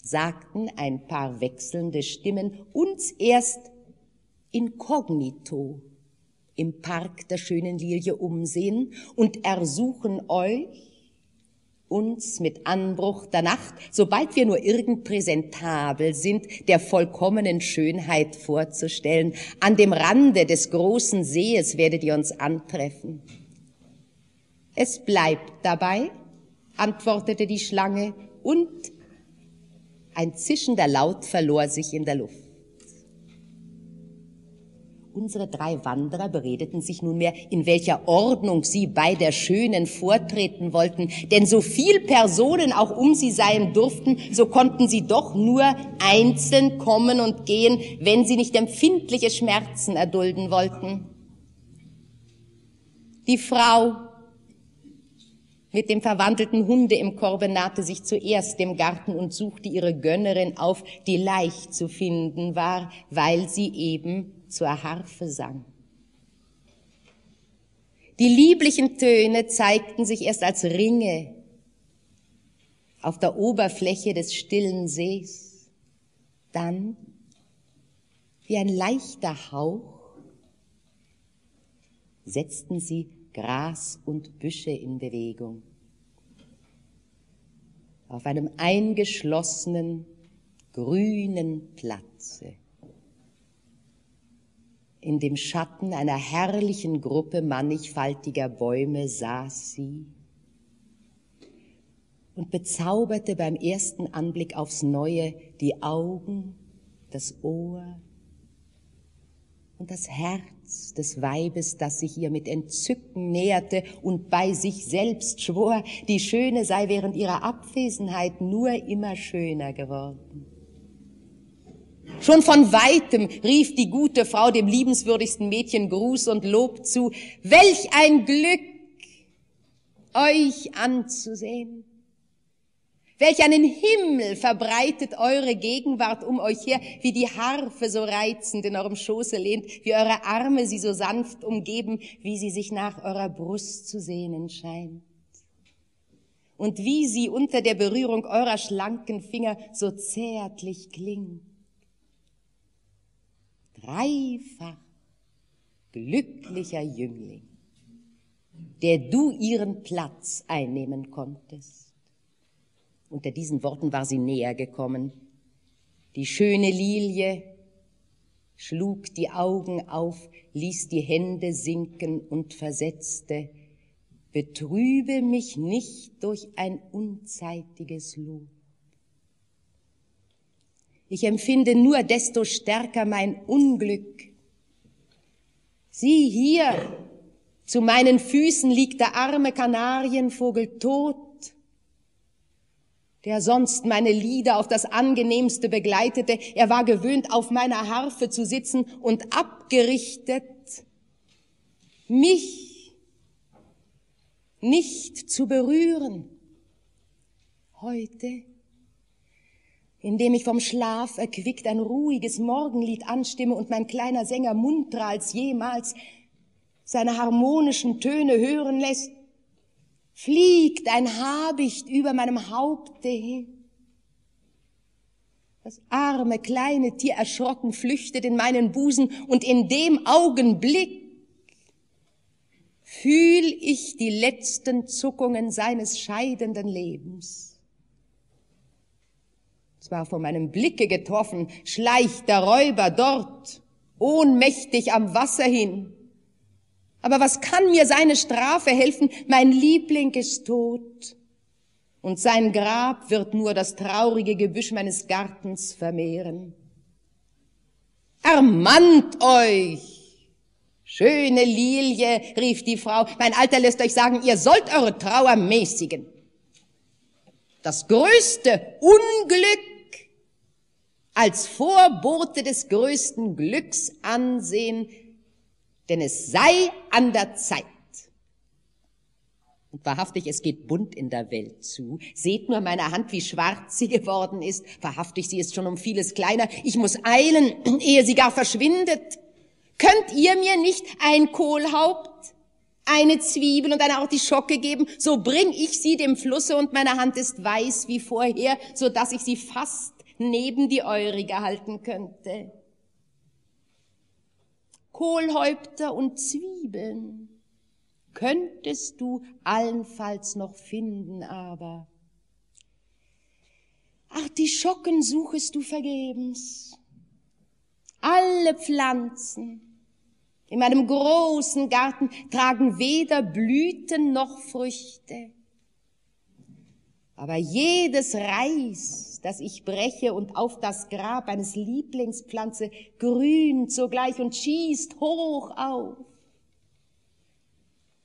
sagten ein paar wechselnde Stimmen, uns erst inkognito im Park der schönen Lilie umsehen und ersuchen euch, uns mit Anbruch der Nacht, sobald wir nur irgend präsentabel sind, der vollkommenen Schönheit vorzustellen. An dem Rande des großen Sees werdet ihr uns antreffen. Es bleibt dabei, antwortete die Schlange, und ein zischender Laut verlor sich in der Luft. Unsere drei Wanderer beredeten sich nunmehr, in welcher Ordnung sie bei der Schönen vortreten wollten, denn so viel Personen auch um sie sein durften, so konnten sie doch nur einzeln kommen und gehen, wenn sie nicht empfindliche Schmerzen erdulden wollten. Die Frau mit dem verwandelten Hunde im Korbe nahte sich zuerst dem Garten und suchte ihre Gönnerin auf, die leicht zu finden war, weil sie eben zur Harfe sang. Die lieblichen Töne zeigten sich erst als Ringe auf der Oberfläche des stillen Sees, dann wie ein leichter Hauch setzten sie Gras und Büsche in Bewegung. Auf einem eingeschlossenen, grünen Platze. In dem Schatten einer herrlichen Gruppe mannigfaltiger Bäume saß sie und bezauberte beim ersten Anblick aufs Neue die Augen, das Ohr und das Herz des Weibes, das sich ihr mit Entzücken näherte und bei sich selbst schwor, die Schöne sei während ihrer Abwesenheit nur immer schöner geworden. Schon von weitem rief die gute Frau dem liebenswürdigsten Mädchen Gruß und Lob zu. Welch ein Glück, euch anzusehen. Welch einen Himmel verbreitet eure Gegenwart um euch her, wie die Harfe so reizend in eurem Schoße lehnt, wie eure Arme sie so sanft umgeben, wie sie sich nach eurer Brust zu sehnen scheint. Und wie sie unter der Berührung eurer schlanken Finger so zärtlich klingt dreifach glücklicher Jüngling, der du ihren Platz einnehmen konntest. Unter diesen Worten war sie näher gekommen. Die schöne Lilie schlug die Augen auf, ließ die Hände sinken und versetzte, betrübe mich nicht durch ein unzeitiges Lob. Ich empfinde nur desto stärker mein Unglück. Sieh hier, zu meinen Füßen liegt der arme Kanarienvogel tot, der sonst meine Lieder auf das angenehmste begleitete. Er war gewöhnt, auf meiner Harfe zu sitzen und abgerichtet, mich nicht zu berühren. Heute indem ich vom Schlaf erquickt ein ruhiges Morgenlied anstimme und mein kleiner Sänger munterer als jemals seine harmonischen Töne hören lässt, fliegt ein Habicht über meinem Haupte hin. Das arme kleine Tier erschrocken flüchtet in meinen Busen und in dem Augenblick fühl ich die letzten Zuckungen seines scheidenden Lebens zwar von meinem Blicke getroffen, schleicht der Räuber dort, ohnmächtig am Wasser hin. Aber was kann mir seine Strafe helfen? Mein Liebling ist tot. Und sein Grab wird nur das traurige Gebüsch meines Gartens vermehren. Ermannt euch! Schöne Lilie, rief die Frau, mein Alter lässt euch sagen, ihr sollt eure Trauer mäßigen. Das größte Unglück als Vorbote des größten Glücks ansehen, denn es sei an der Zeit. Und wahrhaftig, es geht bunt in der Welt zu. Seht nur meine Hand, wie schwarz sie (laughs) geworden ist. Wahrhaftig, sie ist schon um vieles kleiner. Ich muss eilen, (clears throat) ehe sie gar verschwindet. Könnt ihr mir nicht ein Kohlhaupt, eine Zwiebel und eine Artischocke geben, so bring ich sie dem Flusse und meine Hand ist weiß wie vorher, so dass ich sie fast neben die eurige halten könnte. Kohlhäupter und Zwiebeln könntest du allenfalls noch finden, aber ach, die Schocken suchest du vergebens. Alle Pflanzen in meinem großen Garten tragen weder Blüten noch Früchte. Aber jedes Reis, das ich breche und auf das Grab eines Lieblingspflanze, grünt sogleich und schießt hoch auf.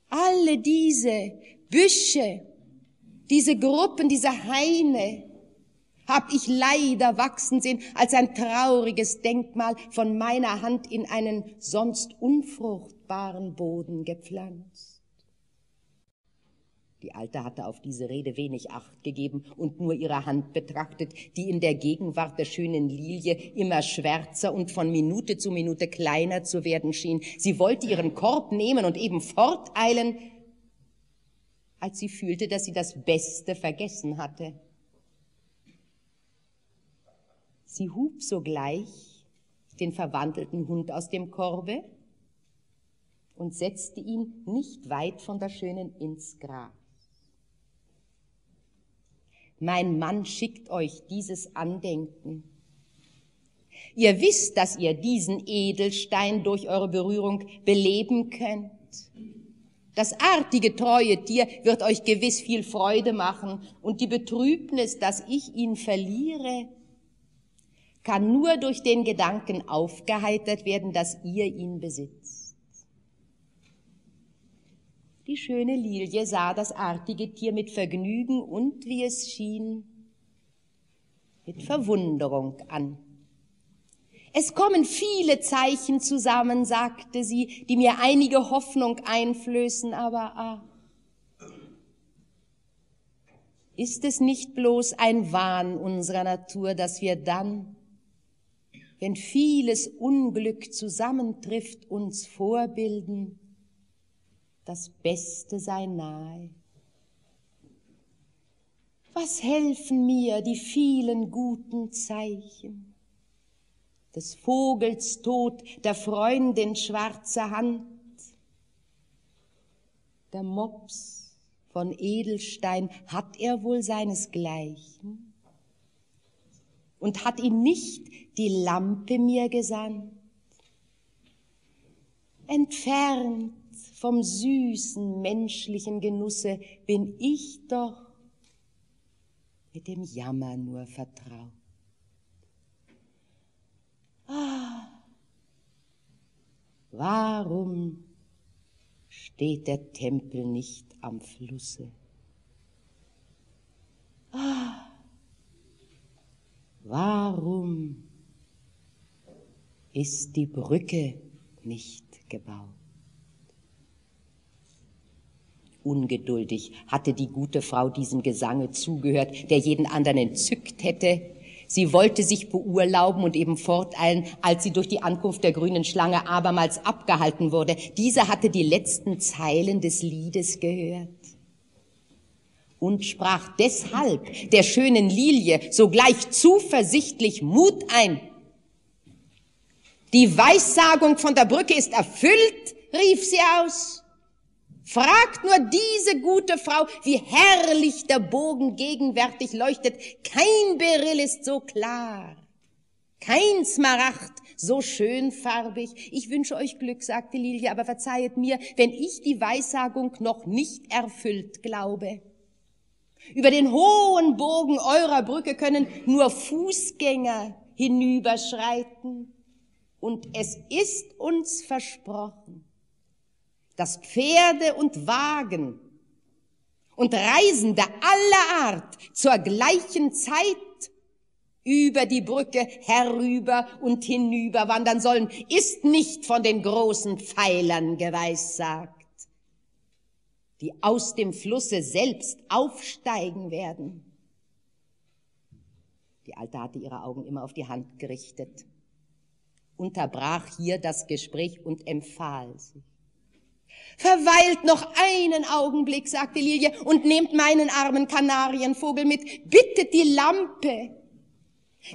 Alle diese Büsche, diese Gruppen, diese Haine, hab ich leider wachsen sehen als ein trauriges Denkmal von meiner Hand in einen sonst unfruchtbaren Boden gepflanzt. Die Alte hatte auf diese Rede wenig Acht gegeben und nur ihre Hand betrachtet, die in der Gegenwart der schönen Lilie immer schwärzer und von Minute zu Minute kleiner zu werden schien. Sie wollte ihren Korb nehmen und eben forteilen, als sie fühlte, dass sie das Beste vergessen hatte. Sie hub sogleich den verwandelten Hund aus dem Korbe und setzte ihn nicht weit von der Schönen ins Grab. Mein Mann schickt euch dieses Andenken. Ihr wisst, dass ihr diesen Edelstein durch eure Berührung beleben könnt. Das artige, treue Tier wird euch gewiss viel Freude machen und die Betrübnis, dass ich ihn verliere, kann nur durch den Gedanken aufgeheitert werden, dass ihr ihn besitzt. Die schöne Lilie sah das artige Tier mit Vergnügen und, wie es schien, mit Verwunderung an. Es kommen viele Zeichen zusammen, sagte sie, die mir einige Hoffnung einflößen, aber ach, ist es nicht bloß ein Wahn unserer Natur, dass wir dann, wenn vieles Unglück zusammentrifft, uns vorbilden, das Beste sei nahe? Was helfen mir die vielen guten Zeichen? des Vogels Tod, der Freundin schwarze Hand, der Mops von Edelstein, hat er wohl seinesgleichen? Und hat ihn nicht die Lampe mir gesandt? Entfernt vom süßen menschlichen Genusse bin ich doch mit dem Jammer nur vertraut. Ah, warum steht der Tempel nicht am Flusse? Ah, warum ist die Brücke nicht gebaut? Ungeduldig hatte die gute Frau diesem Gesange zugehört, der jeden anderen entzückt hätte, Sie wollte sich beurlauben und eben forteilen, als sie durch die Ankunft der grünen Schlange abermals abgehalten wurde. Diese hatte die letzten Zeilen des Liedes gehört und sprach deshalb der schönen Lilie sogleich zuversichtlich Mut ein. Die Weissagung von der Brücke ist erfüllt, rief sie aus. Fragt nur diese gute Frau, wie herrlich der Bogen gegenwärtig leuchtet. Kein Beryl ist so klar, kein Smaragd so schönfarbig. Ich wünsche euch Glück, sagte Lilie, aber verzeihet mir, wenn ich die Weissagung noch nicht erfüllt glaube. Über den hohen Bogen eurer Brücke können nur Fußgänger hinüberschreiten. Und es ist uns versprochen, dass Pferde und Wagen und Reisende aller Art zur gleichen Zeit über die Brücke herüber und hinüber wandern sollen, ist nicht von den großen Pfeilern geweissagt, die aus dem Flusse selbst aufsteigen werden. Die Alte hatte ihre Augen immer auf die Hand gerichtet, unterbrach hier das Gespräch und empfahl sich. Verweilt noch einen Augenblick, sagte Lilie, und nehmt meinen armen Kanarienvogel mit. Bittet die Lampe,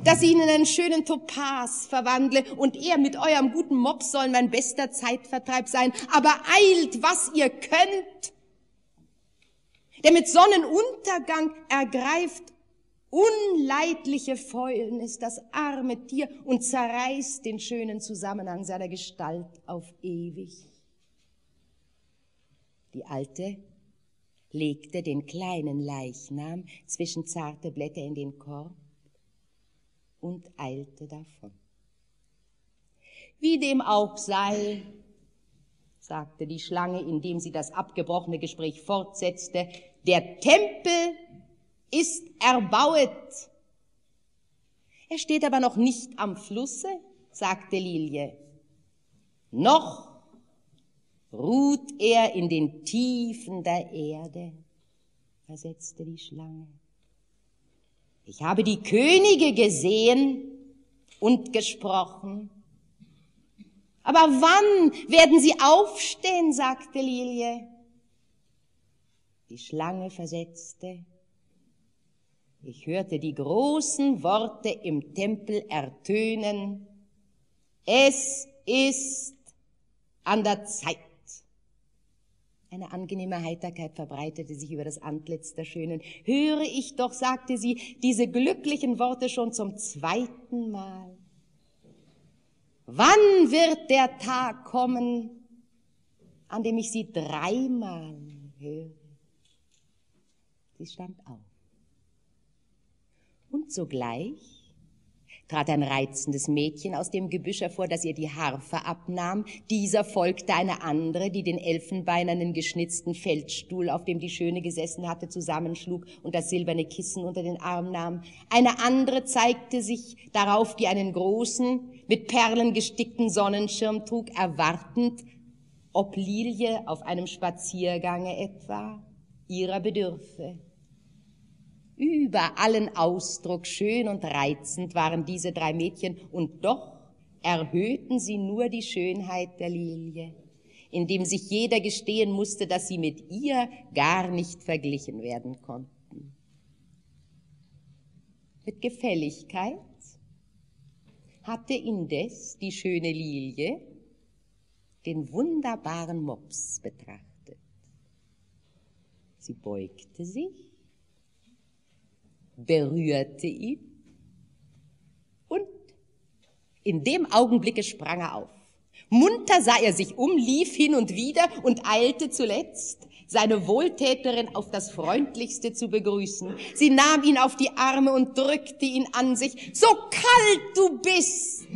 dass ich ihn in einen schönen Topaz verwandle und er mit eurem guten Mops soll mein bester Zeitvertreib sein. Aber eilt, was ihr könnt. Der mit Sonnenuntergang ergreift unleidliche Fäulnis das arme Tier und zerreißt den schönen Zusammenhang seiner Gestalt auf ewig. Die Alte legte den kleinen Leichnam zwischen zarte Blätter in den Korb und eilte davon. Wie dem auch sei, sagte die Schlange, indem sie das abgebrochene Gespräch fortsetzte, der Tempel ist erbauet. Er steht aber noch nicht am Flusse, sagte Lilie. Noch ruht er in den Tiefen der Erde, versetzte die Schlange. Ich habe die Könige gesehen und gesprochen. Aber wann werden sie aufstehen, sagte Lilie. Die Schlange versetzte, ich hörte die großen Worte im Tempel ertönen, es ist an der Zeit. Eine angenehme Heiterkeit verbreitete sich über das Antlitz der Schönen. Höre ich doch, sagte sie, diese glücklichen Worte schon zum zweiten Mal. Wann wird der Tag kommen, an dem ich sie dreimal höre? Sie stand auf. Und sogleich trat ein reizendes Mädchen aus dem Gebüsch hervor, das ihr die Harfe abnahm. Dieser folgte eine andere, die den elfenbeinernen geschnitzten Feldstuhl, auf dem die Schöne gesessen hatte, zusammenschlug und das silberne Kissen unter den Arm nahm. Eine andere zeigte sich darauf, die einen großen, mit Perlen gestickten Sonnenschirm trug, erwartend, ob Lilie auf einem Spaziergange etwa ihrer bedürfe. Über allen Ausdruck schön und reizend waren diese drei Mädchen, und doch erhöhten sie nur die Schönheit der Lilie, indem sich jeder gestehen musste, dass sie mit ihr gar nicht verglichen werden konnten. Mit Gefälligkeit hatte indes die schöne Lilie den wunderbaren Mops betrachtet. Sie beugte sich berührte ihn und in dem Augenblicke sprang er auf. Munter sah er sich um, lief hin und wieder und eilte zuletzt, seine Wohltäterin auf das freundlichste zu begrüßen. Sie nahm ihn auf die Arme und drückte ihn an sich. So kalt du bist,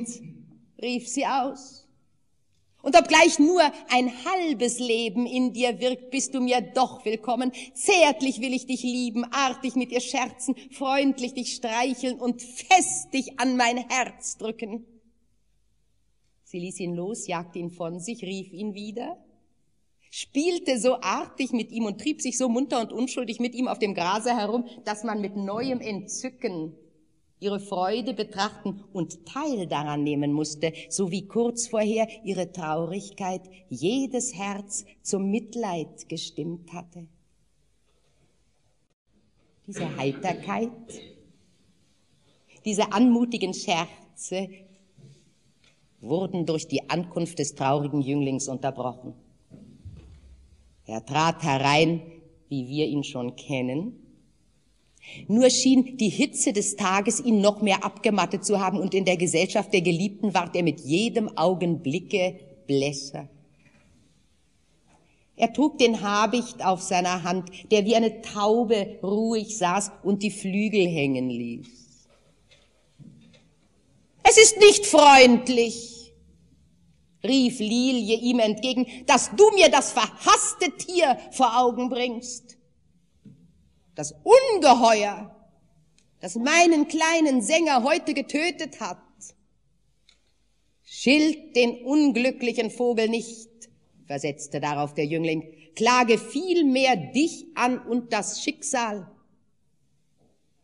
rief sie aus. Und obgleich nur ein halbes Leben in dir wirkt, bist du mir doch willkommen. Zärtlich will ich dich lieben, artig mit dir scherzen, freundlich dich streicheln und fest dich an mein Herz drücken. Sie ließ ihn los, jagte ihn von sich, rief ihn wieder, spielte so artig mit ihm und trieb sich so munter und unschuldig mit ihm auf dem Grase herum, dass man mit neuem Entzücken ihre Freude betrachten und Teil daran nehmen musste, so wie kurz vorher ihre Traurigkeit jedes Herz zum Mitleid gestimmt hatte. Diese Heiterkeit, diese anmutigen Scherze wurden durch die Ankunft des traurigen Jünglings unterbrochen. Er trat herein, wie wir ihn schon kennen, nur schien die Hitze des Tages ihn noch mehr abgemattet zu haben und in der Gesellschaft der Geliebten ward er mit jedem Augenblicke blässer. Er trug den Habicht auf seiner Hand, der wie eine Taube ruhig saß und die Flügel hängen ließ. Es ist nicht freundlich, rief Lilie ihm entgegen, dass du mir das verhasste Tier vor Augen bringst das Ungeheuer, das meinen kleinen Sänger heute getötet hat. Schilt den unglücklichen Vogel nicht, versetzte darauf der Jüngling, klage vielmehr dich an und das Schicksal.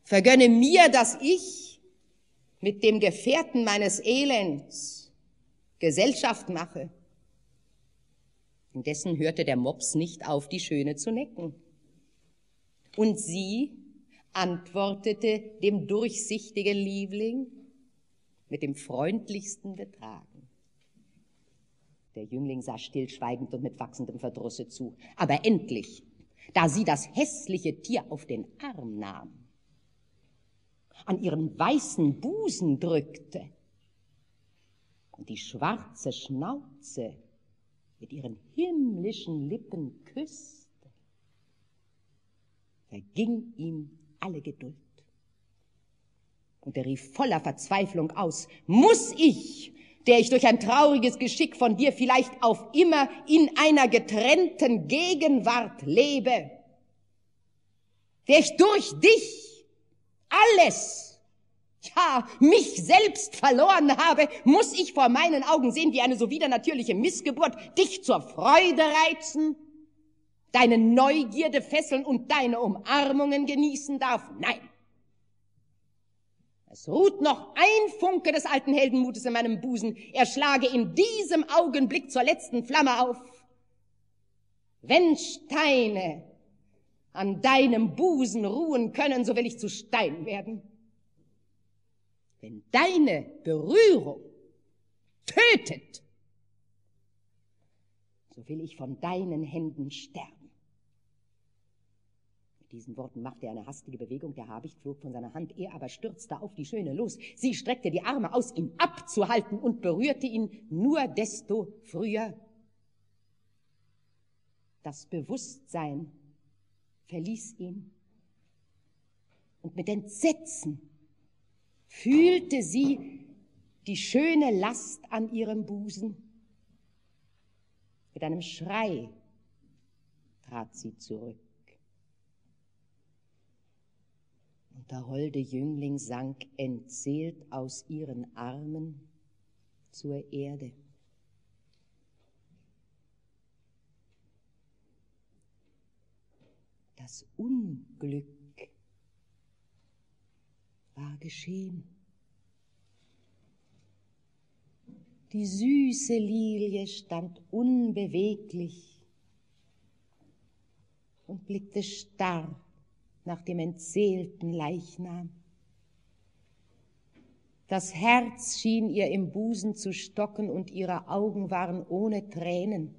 Vergönne mir, dass ich mit dem Gefährten meines Elends Gesellschaft mache. Indessen hörte der Mops nicht auf, die Schöne zu necken. Und sie antwortete dem durchsichtigen Liebling mit dem freundlichsten Betragen. Der Jüngling sah stillschweigend und mit wachsendem Verdrusse zu. Aber endlich, da sie das hässliche Tier auf den Arm nahm, an ihren weißen Busen drückte und die schwarze Schnauze mit ihren himmlischen Lippen küsste, verging ihm alle Geduld. Und er rief voller Verzweiflung aus, muss ich, der ich durch ein trauriges Geschick von dir vielleicht auf immer in einer getrennten Gegenwart lebe, der ich durch dich alles, ja, mich selbst verloren habe, muss ich vor meinen Augen sehen, wie eine so widernatürliche Missgeburt, dich zur Freude reizen? Deine Neugierde fesseln und deine Umarmungen genießen darf. Nein. Es ruht noch ein Funke des alten Heldenmutes in meinem Busen. Er schlage in diesem Augenblick zur letzten Flamme auf. Wenn Steine an deinem Busen ruhen können, so will ich zu Stein werden. Wenn deine Berührung tötet, so will ich von deinen Händen sterben. Diesen Worten machte er eine hastige Bewegung, der Habicht flog von seiner Hand, er aber stürzte auf die Schöne los. Sie streckte die Arme aus, ihn abzuhalten und berührte ihn nur desto früher. Das Bewusstsein verließ ihn. Und mit Entsetzen fühlte sie die schöne Last an ihrem Busen. Mit einem Schrei trat sie zurück. Und der holde Jüngling sank entseelt aus ihren Armen zur Erde. Das Unglück war geschehen. Die süße Lilie stand unbeweglich und blickte starr nach dem entseelten Leichnam. Das Herz schien ihr im Busen zu stocken und ihre Augen waren ohne Tränen.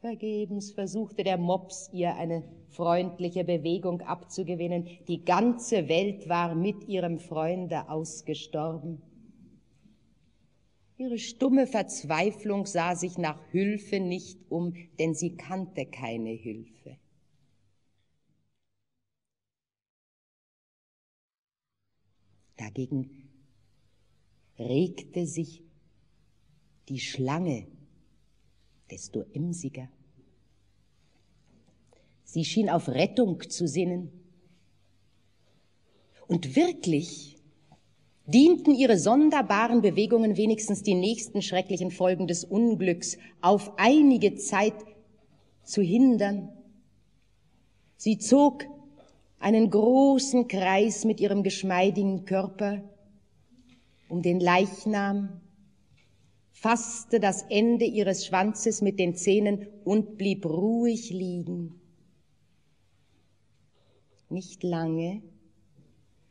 Vergebens versuchte der Mops ihr eine freundliche Bewegung abzugewinnen. Die ganze Welt war mit ihrem Freunde ausgestorben. Ihre stumme Verzweiflung sah sich nach Hilfe nicht um, denn sie kannte keine Hilfe. Dagegen regte sich die Schlange desto emsiger. Sie schien auf Rettung zu sinnen. Und wirklich dienten ihre sonderbaren Bewegungen wenigstens die nächsten schrecklichen Folgen des Unglücks auf einige Zeit zu hindern. Sie zog einen großen Kreis mit ihrem geschmeidigen Körper um den Leichnam fasste das Ende ihres Schwanzes mit den Zähnen und blieb ruhig liegen. Nicht lange,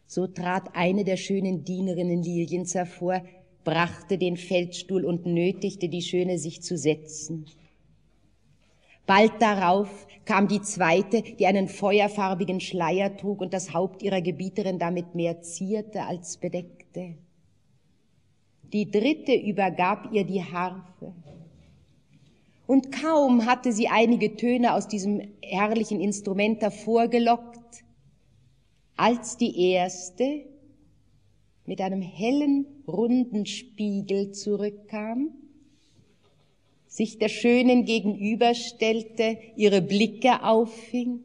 so trat eine der schönen Dienerinnen Liliens hervor, brachte den Feldstuhl und nötigte die Schöne, sich zu setzen. Bald darauf kam die zweite, die einen feuerfarbigen Schleier trug und das Haupt ihrer Gebieterin damit mehr zierte als bedeckte. Die dritte übergab ihr die Harfe. Und kaum hatte sie einige Töne aus diesem herrlichen Instrument hervorgelockt, als die erste mit einem hellen, runden Spiegel zurückkam, sich der Schönen gegenüberstellte, ihre Blicke auffing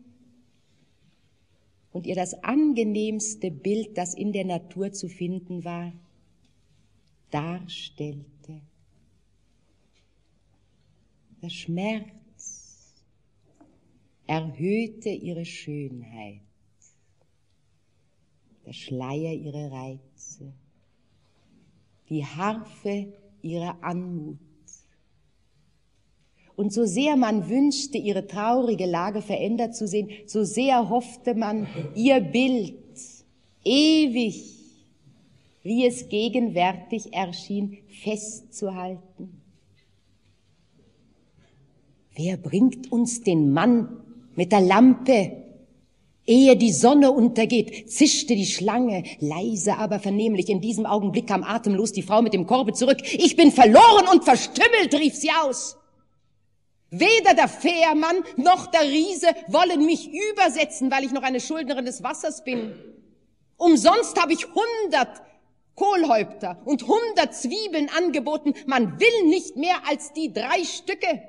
und ihr das angenehmste Bild, das in der Natur zu finden war, darstellte. Der Schmerz erhöhte ihre Schönheit, der Schleier ihre Reize, die Harfe ihre Anmut. Und so sehr man wünschte, ihre traurige Lage verändert zu sehen, so sehr hoffte man, ihr Bild ewig wie es gegenwärtig erschien, festzuhalten. Wer bringt uns den Mann mit der Lampe? Ehe die Sonne untergeht, zischte die Schlange, leise aber vernehmlich. In diesem Augenblick kam atemlos die Frau mit dem Korbe zurück. Ich bin verloren und verstümmelt, rief sie aus. Weder der Fährmann noch der Riese wollen mich übersetzen, weil ich noch eine Schuldnerin des Wassers bin. Umsonst habe ich hundert Kohlhäupter und hundert Zwiebeln angeboten. Man will nicht mehr als die drei Stücke.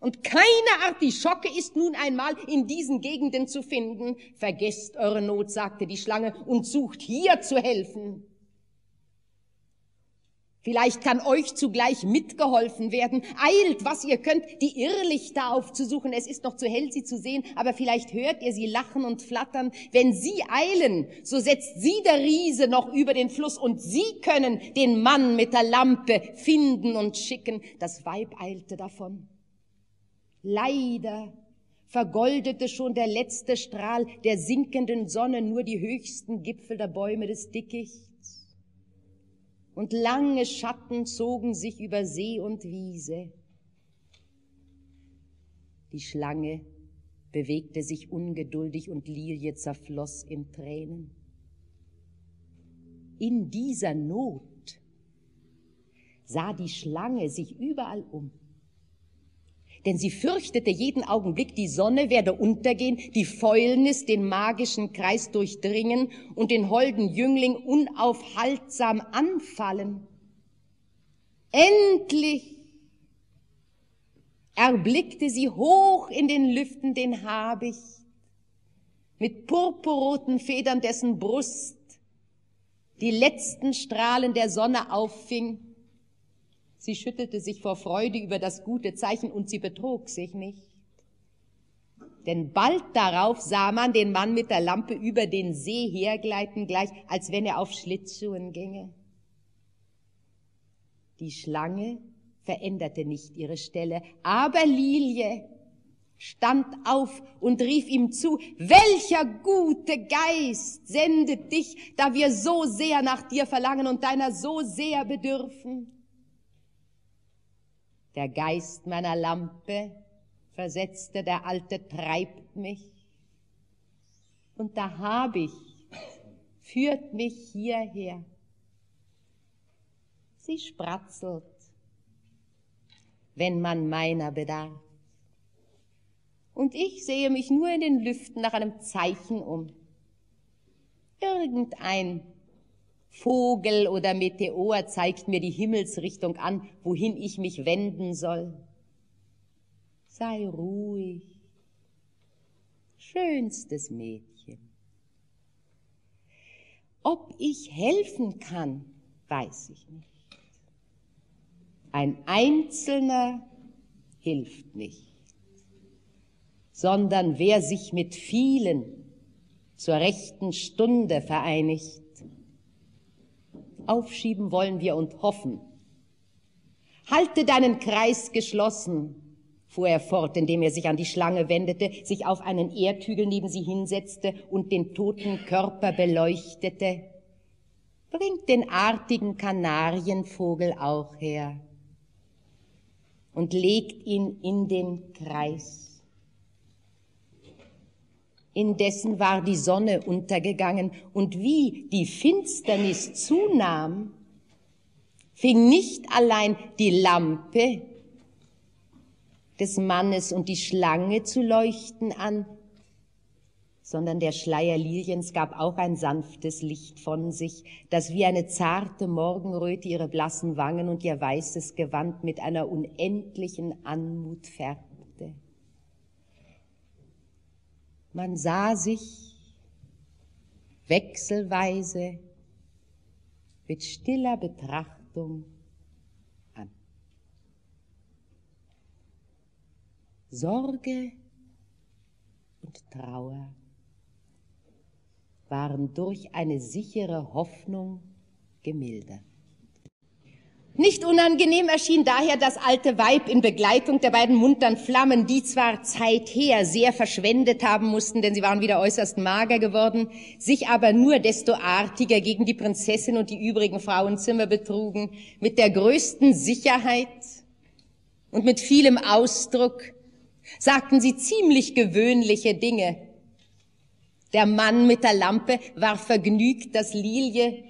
Und keine Artischocke ist nun einmal in diesen Gegenden zu finden. Vergesst eure Not, sagte die Schlange, und sucht hier zu helfen. Vielleicht kann euch zugleich mitgeholfen werden. Eilt, was ihr könnt, die Irrlichter aufzusuchen. Es ist noch zu hell, sie zu sehen, aber vielleicht hört ihr sie lachen und flattern. Wenn sie eilen, so setzt sie der Riese noch über den Fluss und sie können den Mann mit der Lampe finden und schicken. Das Weib eilte davon. Leider vergoldete schon der letzte Strahl der sinkenden Sonne nur die höchsten Gipfel der Bäume des Dickichts. Und lange Schatten zogen sich über See und Wiese. Die Schlange bewegte sich ungeduldig und Lilie zerfloss in Tränen. In dieser Not sah die Schlange sich überall um. Denn sie fürchtete jeden Augenblick, die Sonne werde untergehen, die Fäulnis den magischen Kreis durchdringen und den holden Jüngling unaufhaltsam anfallen. Endlich erblickte sie hoch in den Lüften den Habicht mit purpurroten Federn dessen Brust die letzten Strahlen der Sonne auffing. Sie schüttelte sich vor Freude über das gute Zeichen und sie betrog sich nicht. Denn bald darauf sah man den Mann mit der Lampe über den See hergleiten, gleich als wenn er auf Schlittschuhen ginge. Die Schlange veränderte nicht ihre Stelle, aber Lilie stand auf und rief ihm zu, welcher gute Geist sendet dich, da wir so sehr nach dir verlangen und deiner so sehr bedürfen. Der Geist meiner Lampe, versetzte der Alte, treibt mich. Und da hab ich, führt mich hierher. Sie spratzelt, wenn man meiner bedarf. Und ich sehe mich nur in den Lüften nach einem Zeichen um. Irgendein Vogel oder Meteor zeigt mir die Himmelsrichtung an, wohin ich mich wenden soll. Sei ruhig, schönstes Mädchen. Ob ich helfen kann, weiß ich nicht. Ein Einzelner hilft nicht, sondern wer sich mit vielen zur rechten Stunde vereinigt, aufschieben wollen wir und hoffen. Halte deinen Kreis geschlossen, fuhr er fort, indem er sich an die Schlange wendete, sich auf einen Erdhügel neben sie hinsetzte und den toten Körper beleuchtete. Bringt den artigen Kanarienvogel auch her und legt ihn in den Kreis. Indessen war die Sonne untergegangen und wie die Finsternis zunahm, fing nicht allein die Lampe des Mannes und die Schlange zu leuchten an, sondern der Schleier Liliens gab auch ein sanftes Licht von sich, das wie eine zarte Morgenröte ihre blassen Wangen und ihr weißes Gewand mit einer unendlichen Anmut färbte. Man sah sich wechselweise mit stiller Betrachtung an. Sorge und Trauer waren durch eine sichere Hoffnung gemildert. Nicht unangenehm erschien daher das alte Weib in Begleitung der beiden muntern Flammen, die zwar zeither sehr verschwendet haben mussten, denn sie waren wieder äußerst mager geworden, sich aber nur desto artiger gegen die Prinzessin und die übrigen Frauenzimmer betrugen, mit der größten Sicherheit und mit vielem Ausdruck sagten sie ziemlich gewöhnliche Dinge, der Mann mit der Lampe war vergnügt, dass Lilie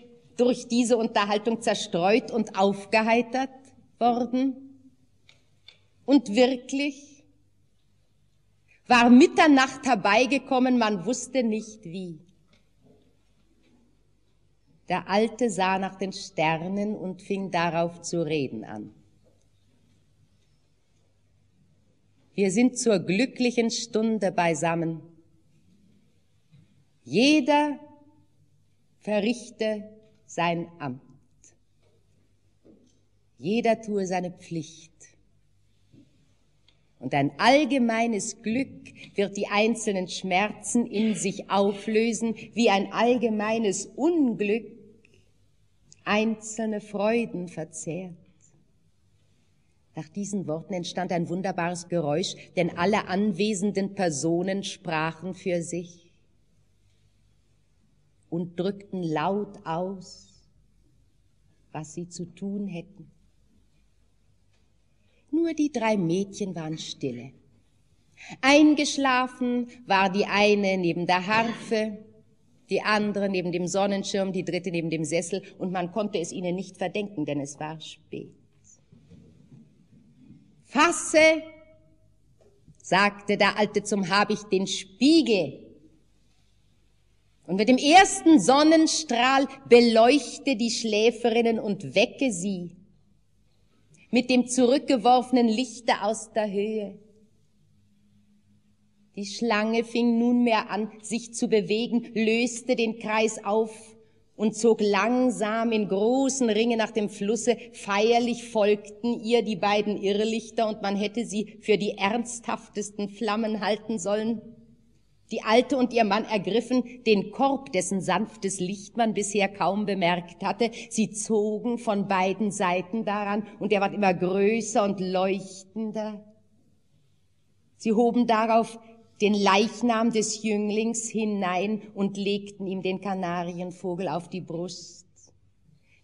durch diese Unterhaltung zerstreut und aufgeheitert worden. Und wirklich war Mitternacht herbeigekommen, man wusste nicht wie. Der Alte sah nach den Sternen und fing darauf zu reden an. Wir sind zur glücklichen Stunde beisammen jeder verrichte sein Amt. Jeder tue seine Pflicht. Und ein allgemeines Glück wird die einzelnen Schmerzen in sich auflösen, wie ein allgemeines Unglück einzelne Freuden verzehrt. Nach diesen Worten entstand ein wunderbares Geräusch, denn alle anwesenden Personen sprachen für sich und drückten laut aus. was sie zu tun hätten. Nur die drei Mädchen waren stille. Eingeschlafen war die eine neben der Harfe, die andere neben dem Sonnenschirm, die dritte neben dem Sessel, und man konnte es ihnen nicht verdenken, denn es war spät. Fasse, sagte der Alte zum Habicht, den Spiegel. Und mit dem ersten Sonnenstrahl beleuchte die Schläferinnen und wecke sie mit dem zurückgeworfenen Lichte aus der Höhe. Die Schlange fing nunmehr an, sich zu bewegen, löste den Kreis auf und zog langsam in großen Ringe nach dem Flusse. Feierlich folgten ihr die beiden Irrlichter und man hätte sie für die ernsthaftesten Flammen halten sollen. Die Alte und ihr Mann ergriffen den Korb, dessen sanftes Licht man bisher kaum bemerkt hatte. Sie zogen von beiden Seiten daran und er ward immer größer und leuchtender. Sie hoben darauf den Leichnam des Jünglings hinein und legten ihm den Kanarienvogel auf die Brust.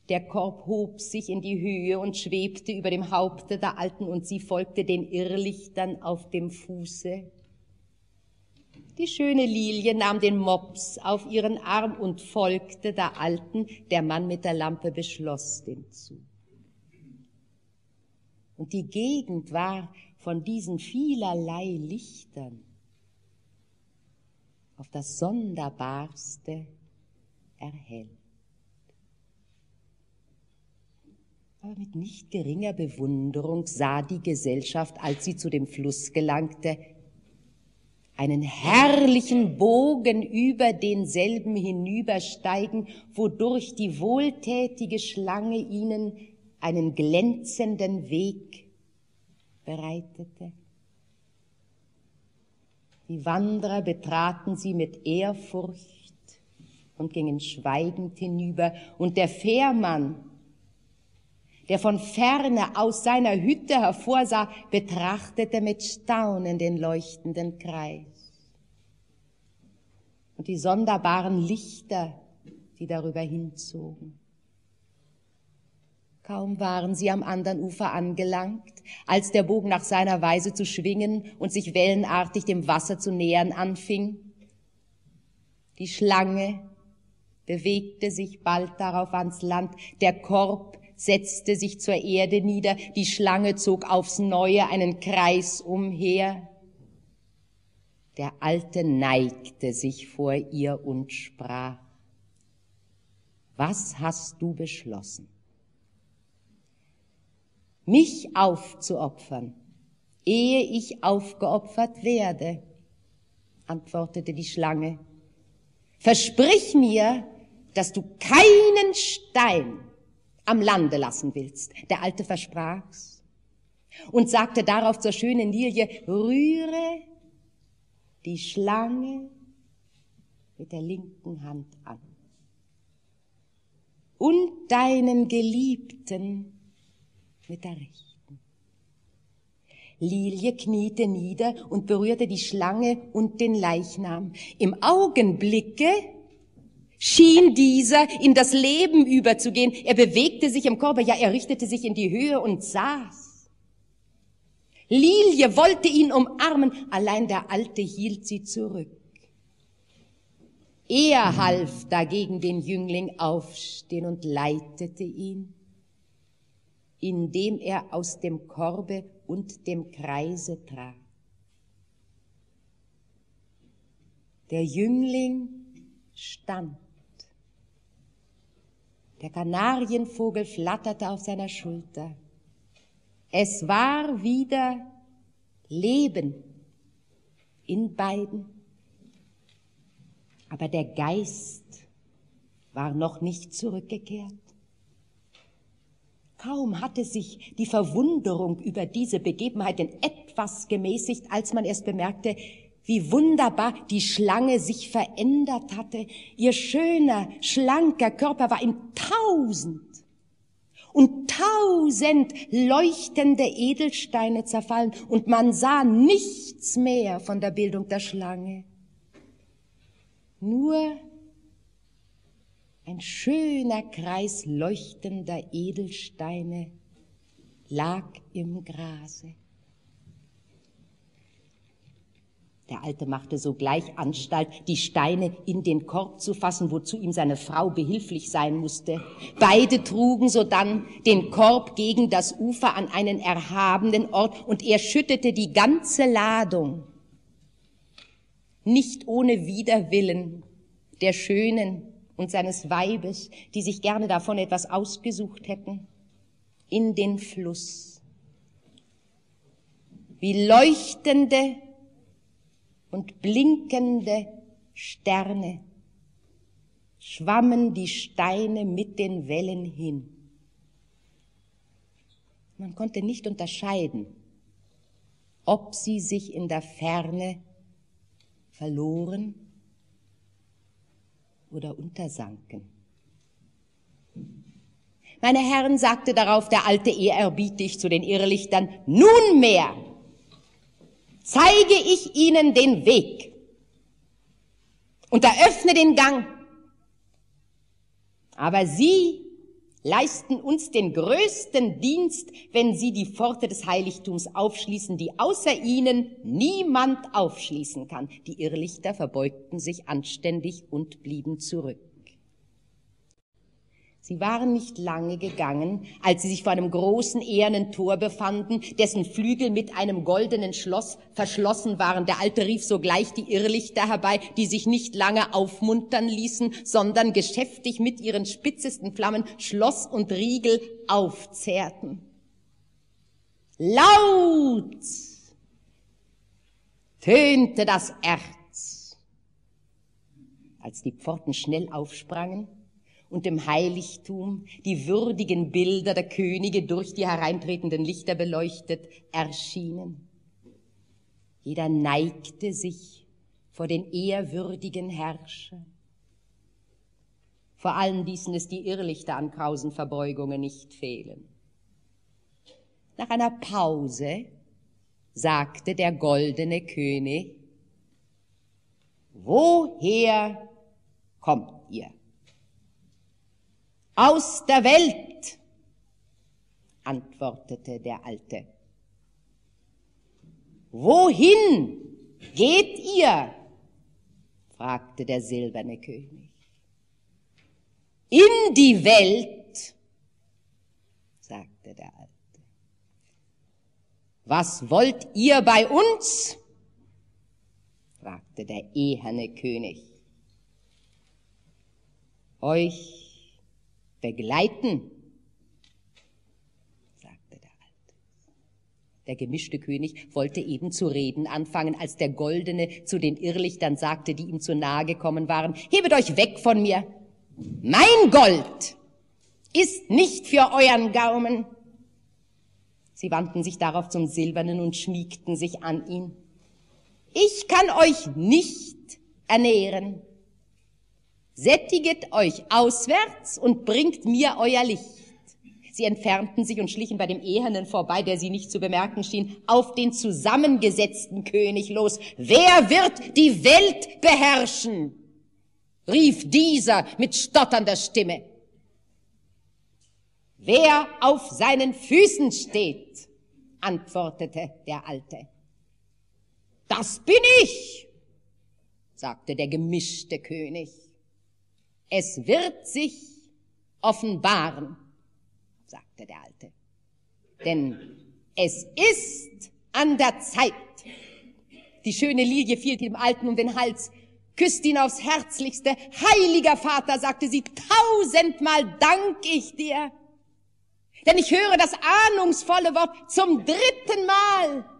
Der Korb hob sich in die Höhe und schwebte über dem Haupte der Alten und sie folgte den Irrlichtern auf dem Fuße. Die schöne Lilie nahm den Mops auf ihren Arm und folgte der Alten. Der Mann mit der Lampe beschloss den Zug. Und die Gegend war von diesen vielerlei Lichtern auf das Sonderbarste erhellt. Aber mit nicht geringer Bewunderung sah die Gesellschaft, als sie zu dem Fluss gelangte, einen herrlichen Bogen über denselben hinübersteigen, wodurch die wohltätige Schlange ihnen einen glänzenden Weg bereitete. Die Wanderer betraten sie mit Ehrfurcht und gingen schweigend hinüber, und der Fährmann, der von ferne aus seiner Hütte hervorsah, betrachtete mit Staunen den leuchtenden Kreis und die sonderbaren Lichter, die darüber hinzogen. Kaum waren sie am anderen Ufer angelangt, als der Bogen nach seiner Weise zu schwingen und sich wellenartig dem Wasser zu nähern anfing. Die Schlange bewegte sich bald darauf ans Land, der Korb setzte sich zur Erde nieder, die Schlange zog aufs Neue einen Kreis umher. Der Alte neigte sich vor ihr und sprach, was hast du beschlossen? Mich aufzuopfern, ehe ich aufgeopfert werde, antwortete die Schlange. Versprich mir, dass du keinen Stein am Lande lassen willst. Der Alte versprach's und sagte darauf zur schönen Lilie, rühre die Schlange mit der linken Hand an. Und deinen Geliebten mit der rechten. Lilie kniete nieder und berührte die Schlange und den Leichnam. Im Augenblicke schien dieser in das Leben überzugehen. Er bewegte sich im Körper, ja, er richtete sich in die Höhe und saß. Lilie wollte ihn umarmen, allein der Alte hielt sie zurück. Er half dagegen den Jüngling aufstehen und leitete ihn, indem er aus dem Korbe und dem Kreise trat. Der Jüngling stand. Der Kanarienvogel flatterte auf seiner Schulter. Es war wieder Leben in beiden. Aber der Geist war noch nicht zurückgekehrt. Kaum hatte sich die Verwunderung über diese Begebenheit in etwas gemäßigt, als man erst bemerkte, wie wunderbar die Schlange sich verändert hatte. Ihr schöner, schlanker Körper war in tausend und tausend leuchtende Edelsteine zerfallen und man sah nichts mehr von der Bildung der Schlange. Nur Ein schöner Kreis leuchtender Edelsteine lag im Grase. Der Alte machte sogleich Anstalt, die Steine in den Korb zu fassen, wozu ihm seine Frau behilflich sein musste. Beide trugen sodann den Korb gegen das Ufer an einen erhabenen Ort und er schüttete die ganze Ladung, nicht ohne Widerwillen der Schönen und seines Weibes, die sich gerne davon etwas ausgesucht hätten, in den Fluss. Wie leuchtende und blinkende Sterne schwammen die Steine mit den Wellen hin. Man konnte nicht unterscheiden, ob sie sich in der Ferne verloren oder untersanken. Meine Herren, sagte darauf der alte ehrerbietig zu den Irrlichtern, nunmehr zeige ich ihnen den Weg und eröffne den Gang. Aber sie leisten uns den größten Dienst, wenn sie die Pforte des Heiligtums aufschließen, die außer ihnen niemand aufschließen kann. Die Irrlichter verbeugten sich anständig und blieben zurück. Sie waren nicht lange gegangen, als sie sich vor einem großen ehernen Tor befanden, dessen Flügel mit einem goldenen Schloss verschlossen waren. Der Alte rief sogleich die Irrlichter herbei, die sich nicht lange aufmuntern ließen, sondern geschäftig mit ihren spitzesten Flammen Schloss und Riegel aufzehrten. Laut tönte das Erz, als die Pforten schnell aufsprangen und im Heiligtum die würdigen Bilder der Könige durch die hereintretenden Lichter beleuchtet erschienen. Jeder neigte sich vor den ehrwürdigen Herrscher. Vor allem ließen es die Irrlichter an krausen Verbeugungen nicht fehlen. Nach einer Pause sagte der goldene König, woher kommt ihr? Aus der Welt, antwortete der Alte. Wohin geht ihr? fragte der silberne König. In die Welt, sagte der Alte. Was wollt ihr bei uns? fragte der eherne König. Euch begleiten, sagte der Alte. Der gemischte König wollte eben zu reden anfangen, als der Goldene zu den Irrlichtern sagte, die ihm zu nahe gekommen waren, hebet euch weg von mir. Mein Gold ist nicht für euren Gaumen. Sie wandten sich darauf zum Silbernen und schmiegten sich an ihn. Ich kann euch nicht ernähren. Sättiget euch auswärts und bringt mir euer Licht. Sie entfernten sich und schlichen bei dem Ehernen vorbei, der sie nicht zu bemerken schien, auf den zusammengesetzten König los. Wer wird die Welt beherrschen? rief dieser mit stotternder Stimme. Wer auf seinen Füßen steht, antwortete der Alte. Das bin ich, sagte der gemischte König. Es wird sich offenbaren, sagte der Alte. Denn es ist an der Zeit. Die schöne Lilie fiel dem Alten um den Hals, küsste ihn aufs Herzlichste. Heiliger Vater, sagte sie, tausendmal dank ich dir. Denn ich höre das ahnungsvolle Wort zum dritten Mal.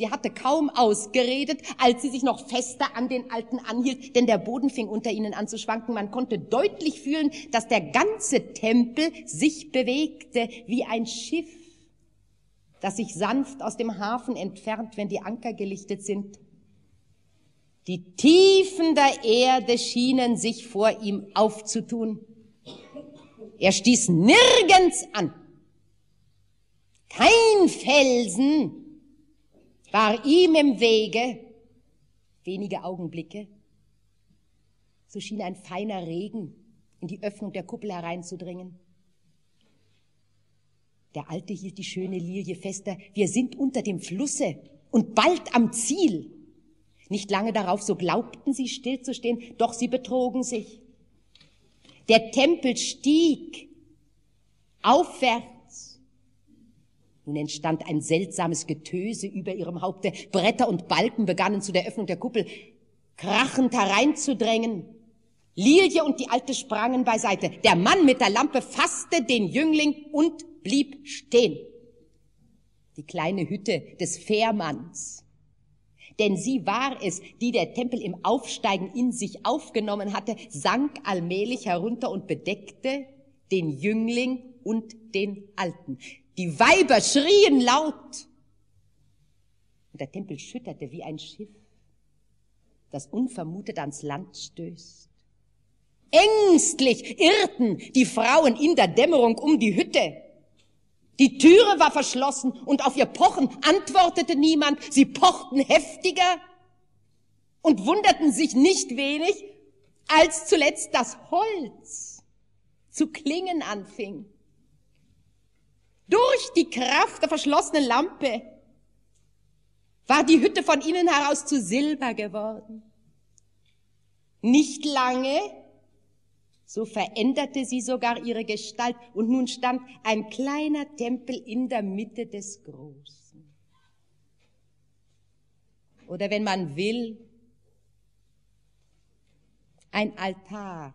Sie hatte kaum ausgeredet, als sie sich noch fester an den Alten anhielt, denn der Boden fing unter ihnen an zu schwanken. Man konnte deutlich fühlen, dass der ganze Tempel sich bewegte wie ein Schiff, das sich sanft aus dem Hafen entfernt, wenn die Anker gelichtet sind. Die Tiefen der Erde schienen sich vor ihm aufzutun. Er stieß nirgends an. Kein Felsen war ihm im Wege, wenige Augenblicke, so schien ein feiner Regen in die Öffnung der Kuppel hereinzudringen. Der Alte hielt die schöne Lilie fester. Wir sind unter dem Flusse und bald am Ziel. Nicht lange darauf, so glaubten sie stillzustehen, doch sie betrogen sich. Der Tempel stieg aufwärts. Nun entstand ein seltsames Getöse über ihrem Haupte. Bretter und Balken begannen zu der Öffnung der Kuppel krachend hereinzudrängen. Lilie und die Alte sprangen beiseite. Der Mann mit der Lampe fasste den Jüngling und blieb stehen. Die kleine Hütte des Fährmanns. Denn sie war es, die der Tempel im Aufsteigen in sich aufgenommen hatte, sank allmählich herunter und bedeckte den Jüngling und den Alten. Die Weiber schrien laut. Und der Tempel schütterte wie ein Schiff, das unvermutet ans Land stößt. Ängstlich irrten die Frauen in der Dämmerung um die Hütte. Die Türe war verschlossen und auf ihr Pochen antwortete niemand. Sie pochten heftiger und wunderten sich nicht wenig, als zuletzt das Holz zu klingen anfing. Durch die Kraft der verschlossenen Lampe war die Hütte von innen heraus zu Silber geworden. Nicht lange so veränderte sie sogar ihre Gestalt und nun stand ein kleiner Tempel in der Mitte des Großen. Oder wenn man will, ein Altar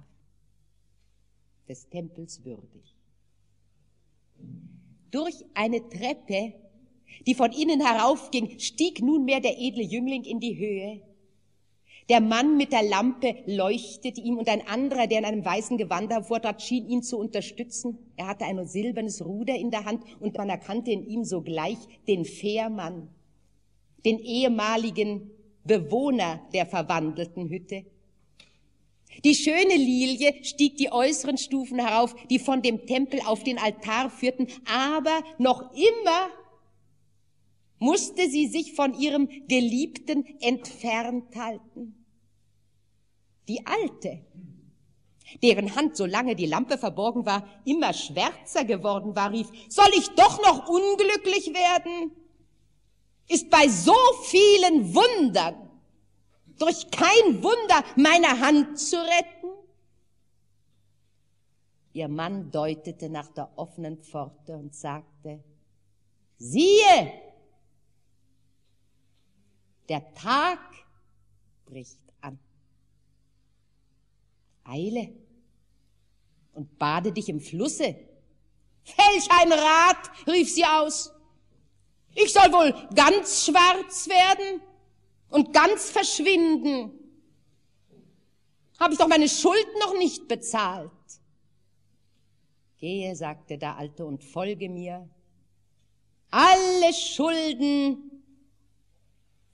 des Tempels würdig. Durch eine Treppe, die von innen heraufging, stieg nunmehr der edle Jüngling in die Höhe der Mann mit der Lampe leuchtete ihm und ein anderer, der in einem weißen Gewand hervortrat, schien ihn zu unterstützen. Er hatte ein silbernes Ruder in der Hand und man erkannte in ihm sogleich den Fährmann, den ehemaligen Bewohner der verwandelten Hütte. Die schöne Lilie stieg die äußeren Stufen herauf, die von dem Tempel auf den Altar führten, aber noch immer musste sie sich von ihrem Geliebten entfernt halten. Die Alte, deren Hand, solange die Lampe verborgen war, immer schwärzer geworden war, rief, soll ich doch noch unglücklich werden? Ist bei so vielen Wundern durch kein Wunder meine Hand zu retten? Ihr Mann deutete nach der offenen Pforte und sagte, siehe, der Tag bricht an. Eile und bade dich im Flusse. Welch ein Rat, rief sie aus. Ich soll wohl ganz schwarz werden und ganz verschwinden. Habe ich doch meine Schuld noch nicht bezahlt. Gehe, sagte der Alte, und folge mir. Alle Schulden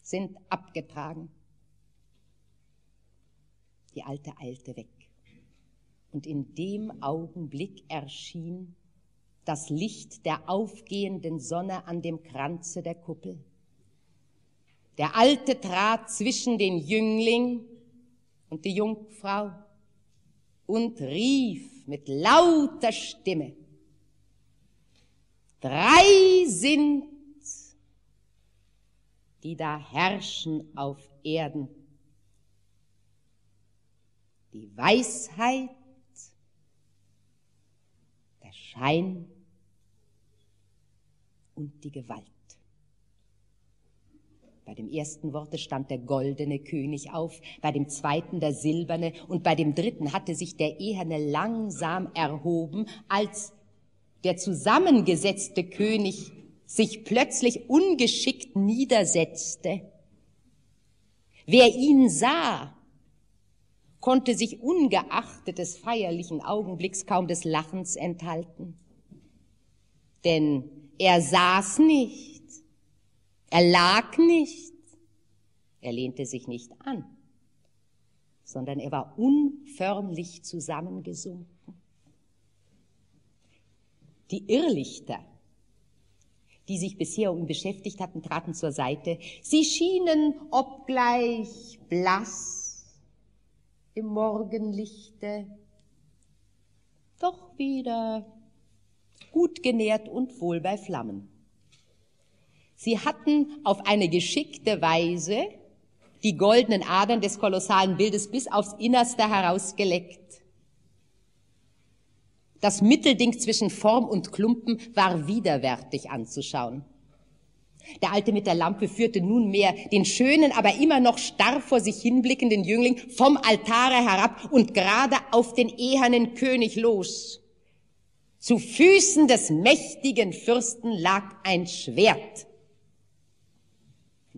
sind abgetragen. Die Alte eilte weg. Und in dem Augenblick erschien das Licht der aufgehenden Sonne an dem Kranze der Kuppel. Der Alte trat zwischen den Jüngling und die Jungfrau und rief mit lauter Stimme, drei sind die da herrschen auf Erden. Die Weisheit, der Schein und die Gewalt. Bei dem ersten Worte stand der goldene König auf, bei dem zweiten der silberne und bei dem dritten hatte sich der eherne langsam erhoben, als der zusammengesetzte König sich plötzlich ungeschickt niedersetzte. Wer ihn sah, konnte sich ungeachtet des feierlichen Augenblicks kaum des Lachens enthalten. Denn er saß nicht, er lag nicht, er lehnte sich nicht an, sondern er war unförmlich zusammengesunken. Die Irrlichter die sich bisher um ihn beschäftigt hatten, traten zur Seite. Sie schienen, obgleich blass im Morgenlichte, doch wieder gut genährt und wohl bei Flammen. Sie hatten auf eine geschickte Weise die goldenen Adern des kolossalen Bildes bis aufs Innerste herausgeleckt. Das Mittelding zwischen Form und Klumpen war widerwärtig anzuschauen. Der Alte mit der Lampe führte nunmehr den schönen, aber immer noch starr vor sich hinblickenden Jüngling vom Altare herab und gerade auf den ehernen König los. Zu Füßen des mächtigen Fürsten lag ein Schwert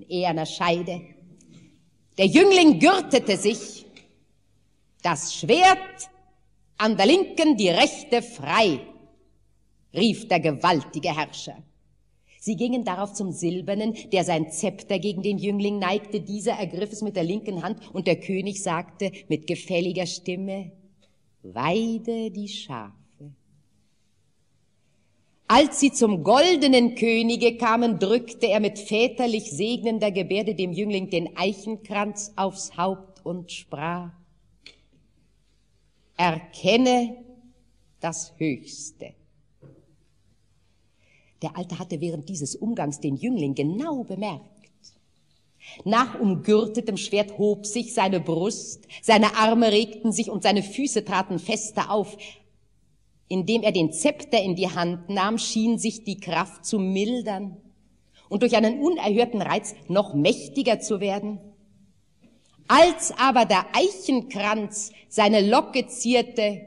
eherner Scheide. Der Jüngling gürtete sich, das Schwert an der Linken, die Rechte frei, rief der gewaltige Herrscher. Sie gingen darauf zum Silbernen, der sein Zepter gegen den Jüngling neigte. Dieser ergriff es mit der linken Hand und der König sagte mit gefälliger Stimme, Weide die Schafe. Als sie zum goldenen Könige kamen, drückte er mit väterlich segnender Gebärde dem Jüngling den Eichenkranz aufs Haupt und sprach, Erkenne das Höchste. Der Alte hatte während dieses Umgangs den Jüngling genau bemerkt. Nach umgürtetem Schwert hob sich seine Brust, seine Arme regten sich und seine Füße traten fester auf. Indem er den Zepter in die Hand nahm, schien sich die Kraft zu mildern und durch einen unerhörten Reiz noch mächtiger zu werden. Als aber der Eichenkranz seine Locke zierte,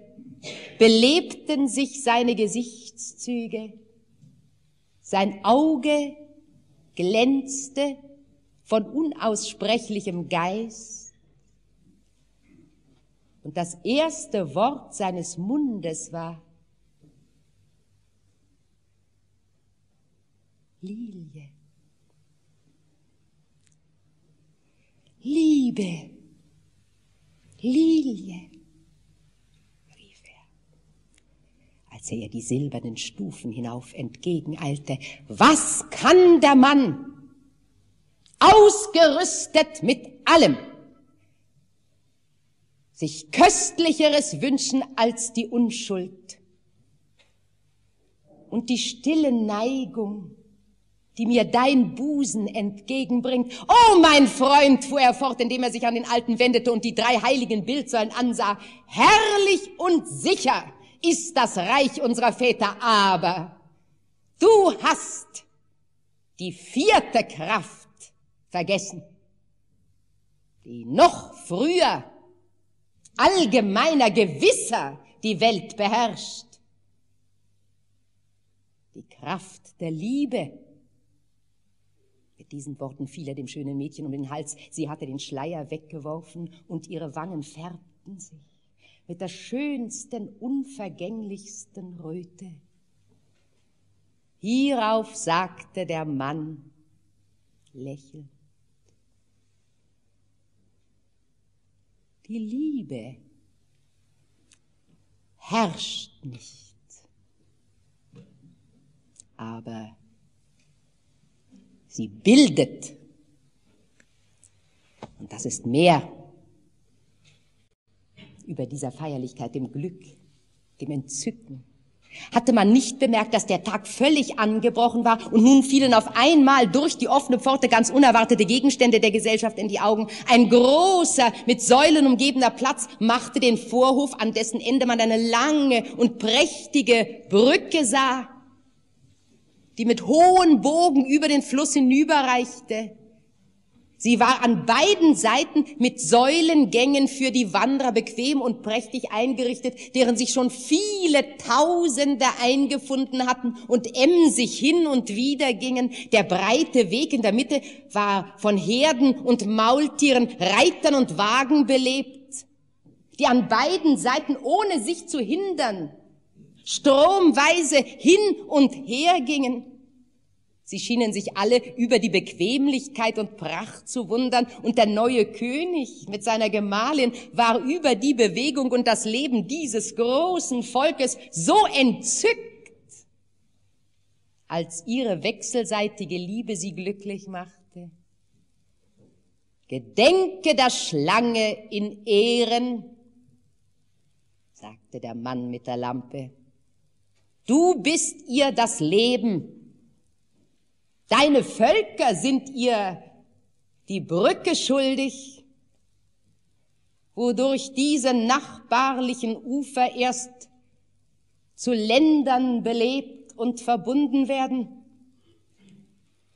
belebten sich seine Gesichtszüge sein Auge glänzte von unaussprechlichem Geist. Und das erste Wort seines Mundes war Lilie. Liebe. Lilie. als er ihr die silbernen Stufen hinauf entgegeneilte. Was kann der Mann? Ausgerüstet mit allem. Sich köstlicheres wünschen als die Unschuld und die stille Neigung, die mir dein Busen entgegenbringt. Oh, mein Freund, fuhr er fort, indem er sich an den Alten wendete und die drei heiligen Bildsäulen ansah, herrlich und sicher ist das Reich unserer Väter, aber du hast die vierte Kraft vergessen, die noch früher, allgemeiner, gewisser die Welt beherrscht. Die Kraft der Liebe. Mit diesen Worten fiel er dem schönen Mädchen um den Hals. Sie hatte den Schleier weggeworfen und ihre Wangen färbten sich mit der schönsten, unvergänglichsten Röte. Hierauf sagte der Mann lächelnd, die Liebe herrscht nicht, aber sie bildet. Und das ist mehr über dieser Feierlichkeit, dem Glück, dem Entzücken. Hatte man nicht bemerkt, dass der Tag völlig angebrochen war und nun fielen auf einmal durch die offene Pforte ganz unerwartete Gegenstände der Gesellschaft in die Augen. Ein großer, mit Säulen umgebener Platz machte den Vorhof, an dessen Ende man eine lange und prächtige Brücke sah, die mit hohen Bogen über den Fluss hinüberreichte. Sie war an beiden Seiten mit Säulengängen für die Wanderer bequem und prächtig eingerichtet, deren sich schon viele Tausende eingefunden hatten und emsig hin und wieder gingen. Der breite Weg in der Mitte war von Herden und Maultieren, Reitern und Wagen belebt, die an beiden Seiten, ohne sich zu hindern, stromweise hin und her gingen. Sie schienen sich alle über die Bequemlichkeit und Pracht zu wundern, und der neue König mit seiner Gemahlin war über die Bewegung und das Leben dieses großen Volkes so entzückt, als ihre wechselseitige Liebe sie glücklich machte. Gedenke der Schlange in Ehren, sagte der Mann mit der Lampe. Du bist ihr das Leben. Deine Völker sind ihr die Brücke schuldig, wodurch diese nachbarlichen Ufer erst zu Ländern belebt und verbunden werden.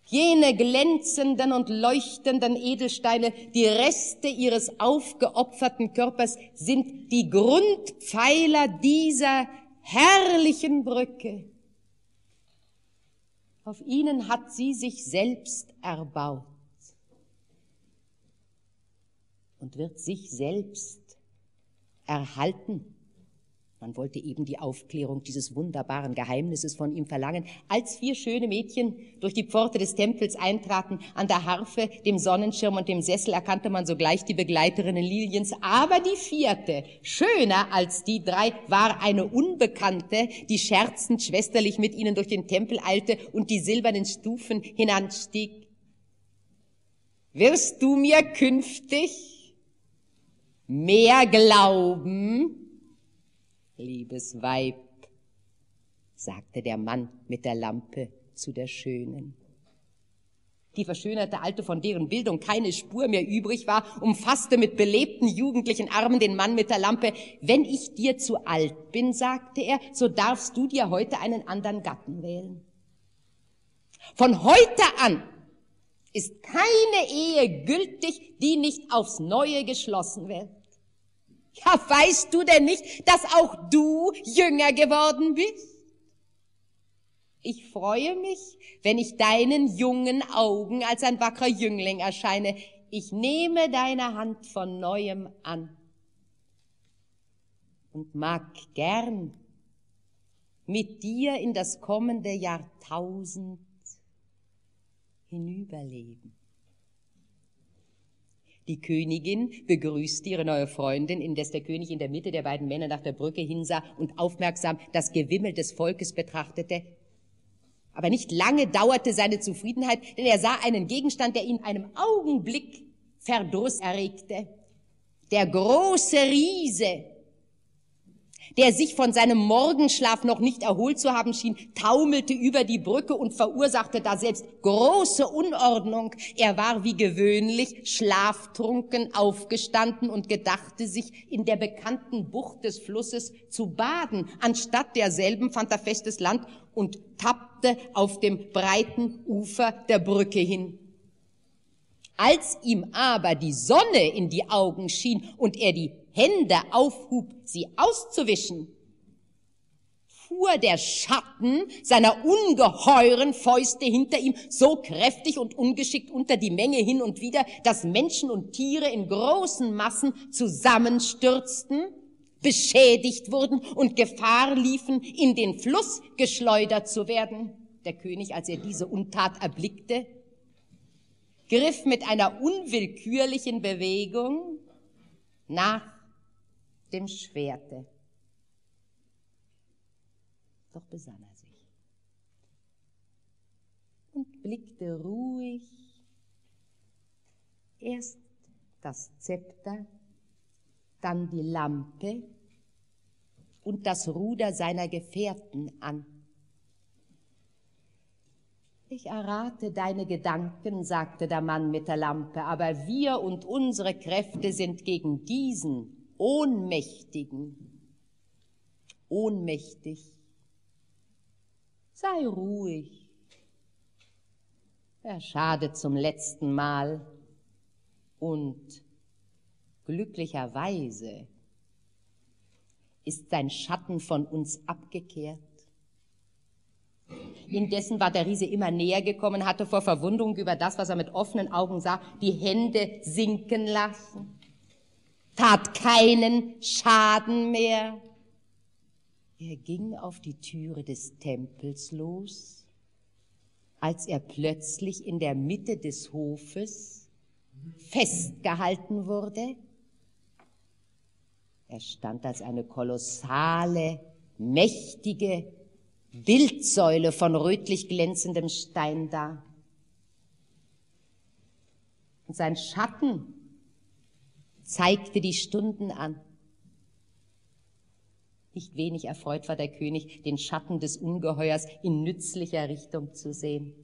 Jene glänzenden und leuchtenden Edelsteine, die Reste ihres aufgeopferten Körpers, sind die Grundpfeiler dieser herrlichen Brücke. Auf ihnen hat sie sich selbst erbaut und wird sich selbst erhalten. Man wollte eben die Aufklärung dieses wunderbaren Geheimnisses von ihm verlangen. Als vier schöne Mädchen durch die Pforte des Tempels eintraten, an der Harfe, dem Sonnenschirm und dem Sessel erkannte man sogleich die Begleiterinnen Liliens. Aber die vierte, schöner als die drei, war eine Unbekannte, die scherzend schwesterlich mit ihnen durch den Tempel eilte und die silbernen Stufen hinanstieg. Wirst du mir künftig mehr glauben? Liebes Weib, sagte der Mann mit der Lampe zu der Schönen. Die verschönerte Alte, von deren Bildung keine Spur mehr übrig war, umfasste mit belebten jugendlichen Armen den Mann mit der Lampe. Wenn ich dir zu alt bin, sagte er, so darfst du dir heute einen anderen Gatten wählen. Von heute an ist keine Ehe gültig, die nicht aufs Neue geschlossen wird. Ja, weißt du denn nicht, dass auch du jünger geworden bist? Ich freue mich, wenn ich deinen jungen Augen als ein wackerer Jüngling erscheine. Ich nehme deine Hand von neuem an und mag gern mit dir in das kommende Jahrtausend hinüberleben. Die Königin begrüßte ihre neue Freundin, indes der König in der Mitte der beiden Männer nach der Brücke hinsah und aufmerksam das Gewimmel des Volkes betrachtete. Aber nicht lange dauerte seine Zufriedenheit, denn er sah einen Gegenstand, der in einem Augenblick Verdruss erregte. Der große Riese, der sich von seinem Morgenschlaf noch nicht erholt zu haben schien, taumelte über die Brücke und verursachte da selbst große Unordnung. Er war wie gewöhnlich schlaftrunken aufgestanden und gedachte sich in der bekannten Bucht des Flusses zu baden. Anstatt derselben fand er festes Land und tappte auf dem breiten Ufer der Brücke hin. Als ihm aber die Sonne in die Augen schien und er die Hände aufhub, sie auszuwischen, fuhr der Schatten seiner ungeheuren Fäuste hinter ihm so kräftig und ungeschickt unter die Menge hin und wieder, dass Menschen und Tiere in großen Massen zusammenstürzten, beschädigt wurden und Gefahr liefen, in den Fluss geschleudert zu werden. Der König, als er diese Untat erblickte, griff mit einer unwillkürlichen Bewegung nach dem Schwerte. Doch besann er sich und blickte ruhig erst das Zepter, dann die Lampe und das Ruder seiner Gefährten an. Ich errate deine Gedanken, sagte der Mann mit der Lampe, aber wir und unsere Kräfte sind gegen diesen Ohnmächtigen. Ohnmächtig. Sei ruhig. Er schadet zum letzten Mal und glücklicherweise ist sein Schatten von uns abgekehrt. Indessen war der Riese immer näher gekommen, hatte vor Verwunderung über das, was er mit offenen Augen sah, die Hände sinken lassen tat keinen Schaden mehr. Er ging auf die Türe des Tempels los, als er plötzlich in der Mitte des Hofes festgehalten wurde. Er stand als eine kolossale, mächtige Bildsäule von rötlich glänzendem Stein da. Und sein Schatten zeigte die Stunden an. Nicht wenig erfreut war der König, den Schatten des Ungeheuers in nützlicher Richtung zu sehen.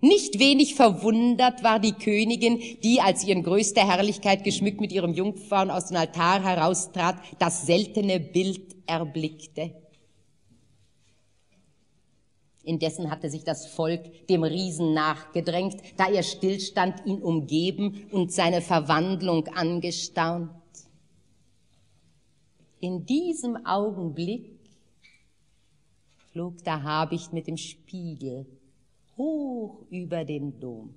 Nicht wenig verwundert war die Königin, die, als in größter Herrlichkeit geschmückt mit ihrem Jungfrauen aus dem Altar heraustrat, das seltene Bild erblickte. Indessen hatte sich das Volk dem Riesen nachgedrängt, da er stillstand, ihn umgeben und seine Verwandlung angestaunt. In diesem Augenblick flog der Habicht mit dem Spiegel hoch über den Dom,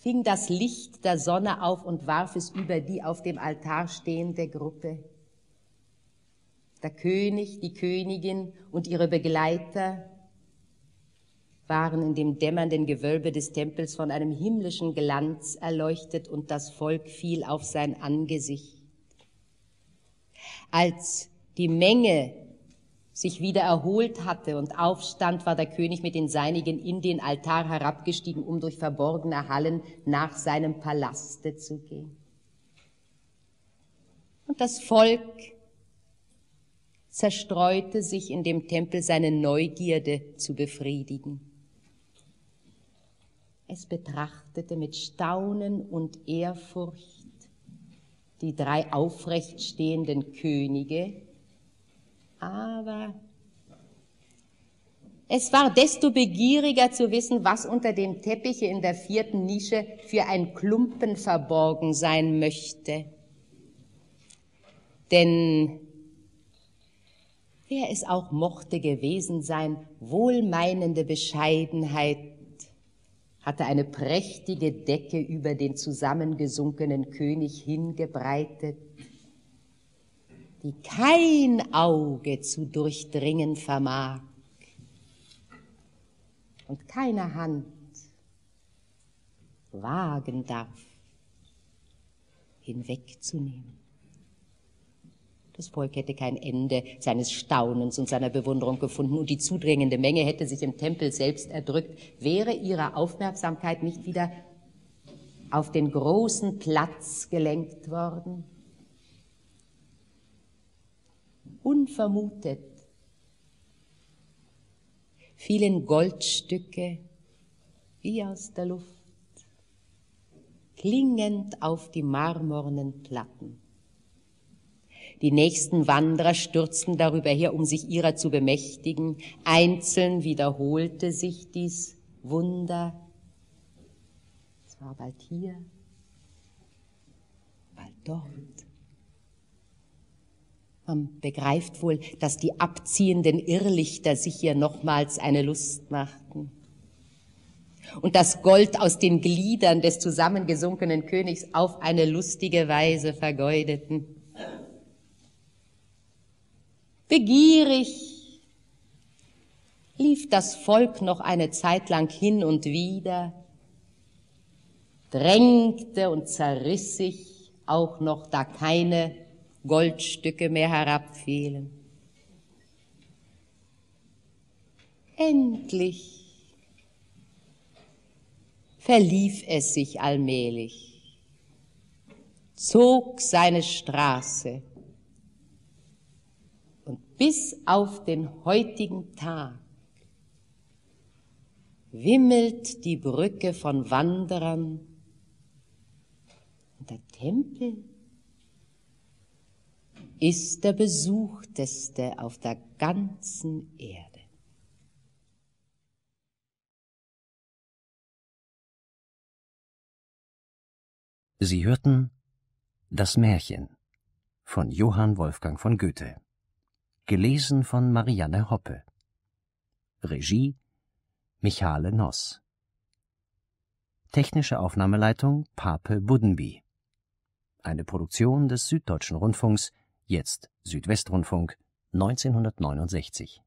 fing das Licht der Sonne auf und warf es über die auf dem Altar stehende Gruppe. Der König, die Königin und ihre Begleiter waren in dem dämmernden Gewölbe des Tempels von einem himmlischen Glanz erleuchtet und das Volk fiel auf sein Angesicht. Als die Menge sich wieder erholt hatte und aufstand, war der König mit den Seinigen in den Altar herabgestiegen, um durch verborgene Hallen nach seinem Palaste zu gehen. Und das Volk zerstreute sich in dem Tempel seine Neugierde zu befriedigen. Es betrachtete mit Staunen und Ehrfurcht die drei aufrecht stehenden Könige, aber es war desto begieriger zu wissen, was unter dem Teppich in der vierten Nische für ein Klumpen verborgen sein möchte. Denn wer es auch mochte gewesen sein, wohlmeinende Bescheidenheit hatte eine prächtige Decke über den zusammengesunkenen König hingebreitet, die kein Auge zu durchdringen vermag und keine Hand wagen darf, hinwegzunehmen. Das Volk hätte kein Ende seines Staunens und seiner Bewunderung gefunden und die zudrängende Menge hätte sich im Tempel selbst erdrückt, wäre ihre Aufmerksamkeit nicht wieder auf den großen Platz gelenkt worden. Unvermutet fielen Goldstücke wie aus der Luft, klingend auf die marmornen Platten. Die nächsten Wanderer stürzten darüber her, um sich ihrer zu bemächtigen. Einzeln wiederholte sich dies Wunder. Es war bald hier, bald dort. Man begreift wohl, dass die abziehenden Irrlichter sich hier nochmals eine Lust machten und das Gold aus den Gliedern des zusammengesunkenen Königs auf eine lustige Weise vergeudeten. Begierig lief das Volk noch eine Zeit lang hin und wieder, drängte und zerriss sich auch noch, da keine Goldstücke mehr herabfielen. Endlich verlief es sich allmählich, zog seine Straße bis auf den heutigen Tag wimmelt die Brücke von Wanderern und der Tempel ist der besuchteste auf der ganzen Erde. Sie hörten Das Märchen von Johann Wolfgang von Goethe Gelesen von Marianne Hoppe. Regie Michale Noss. Technische Aufnahmeleitung Pape Buddenby. Eine Produktion des Süddeutschen Rundfunks, jetzt Südwestrundfunk 1969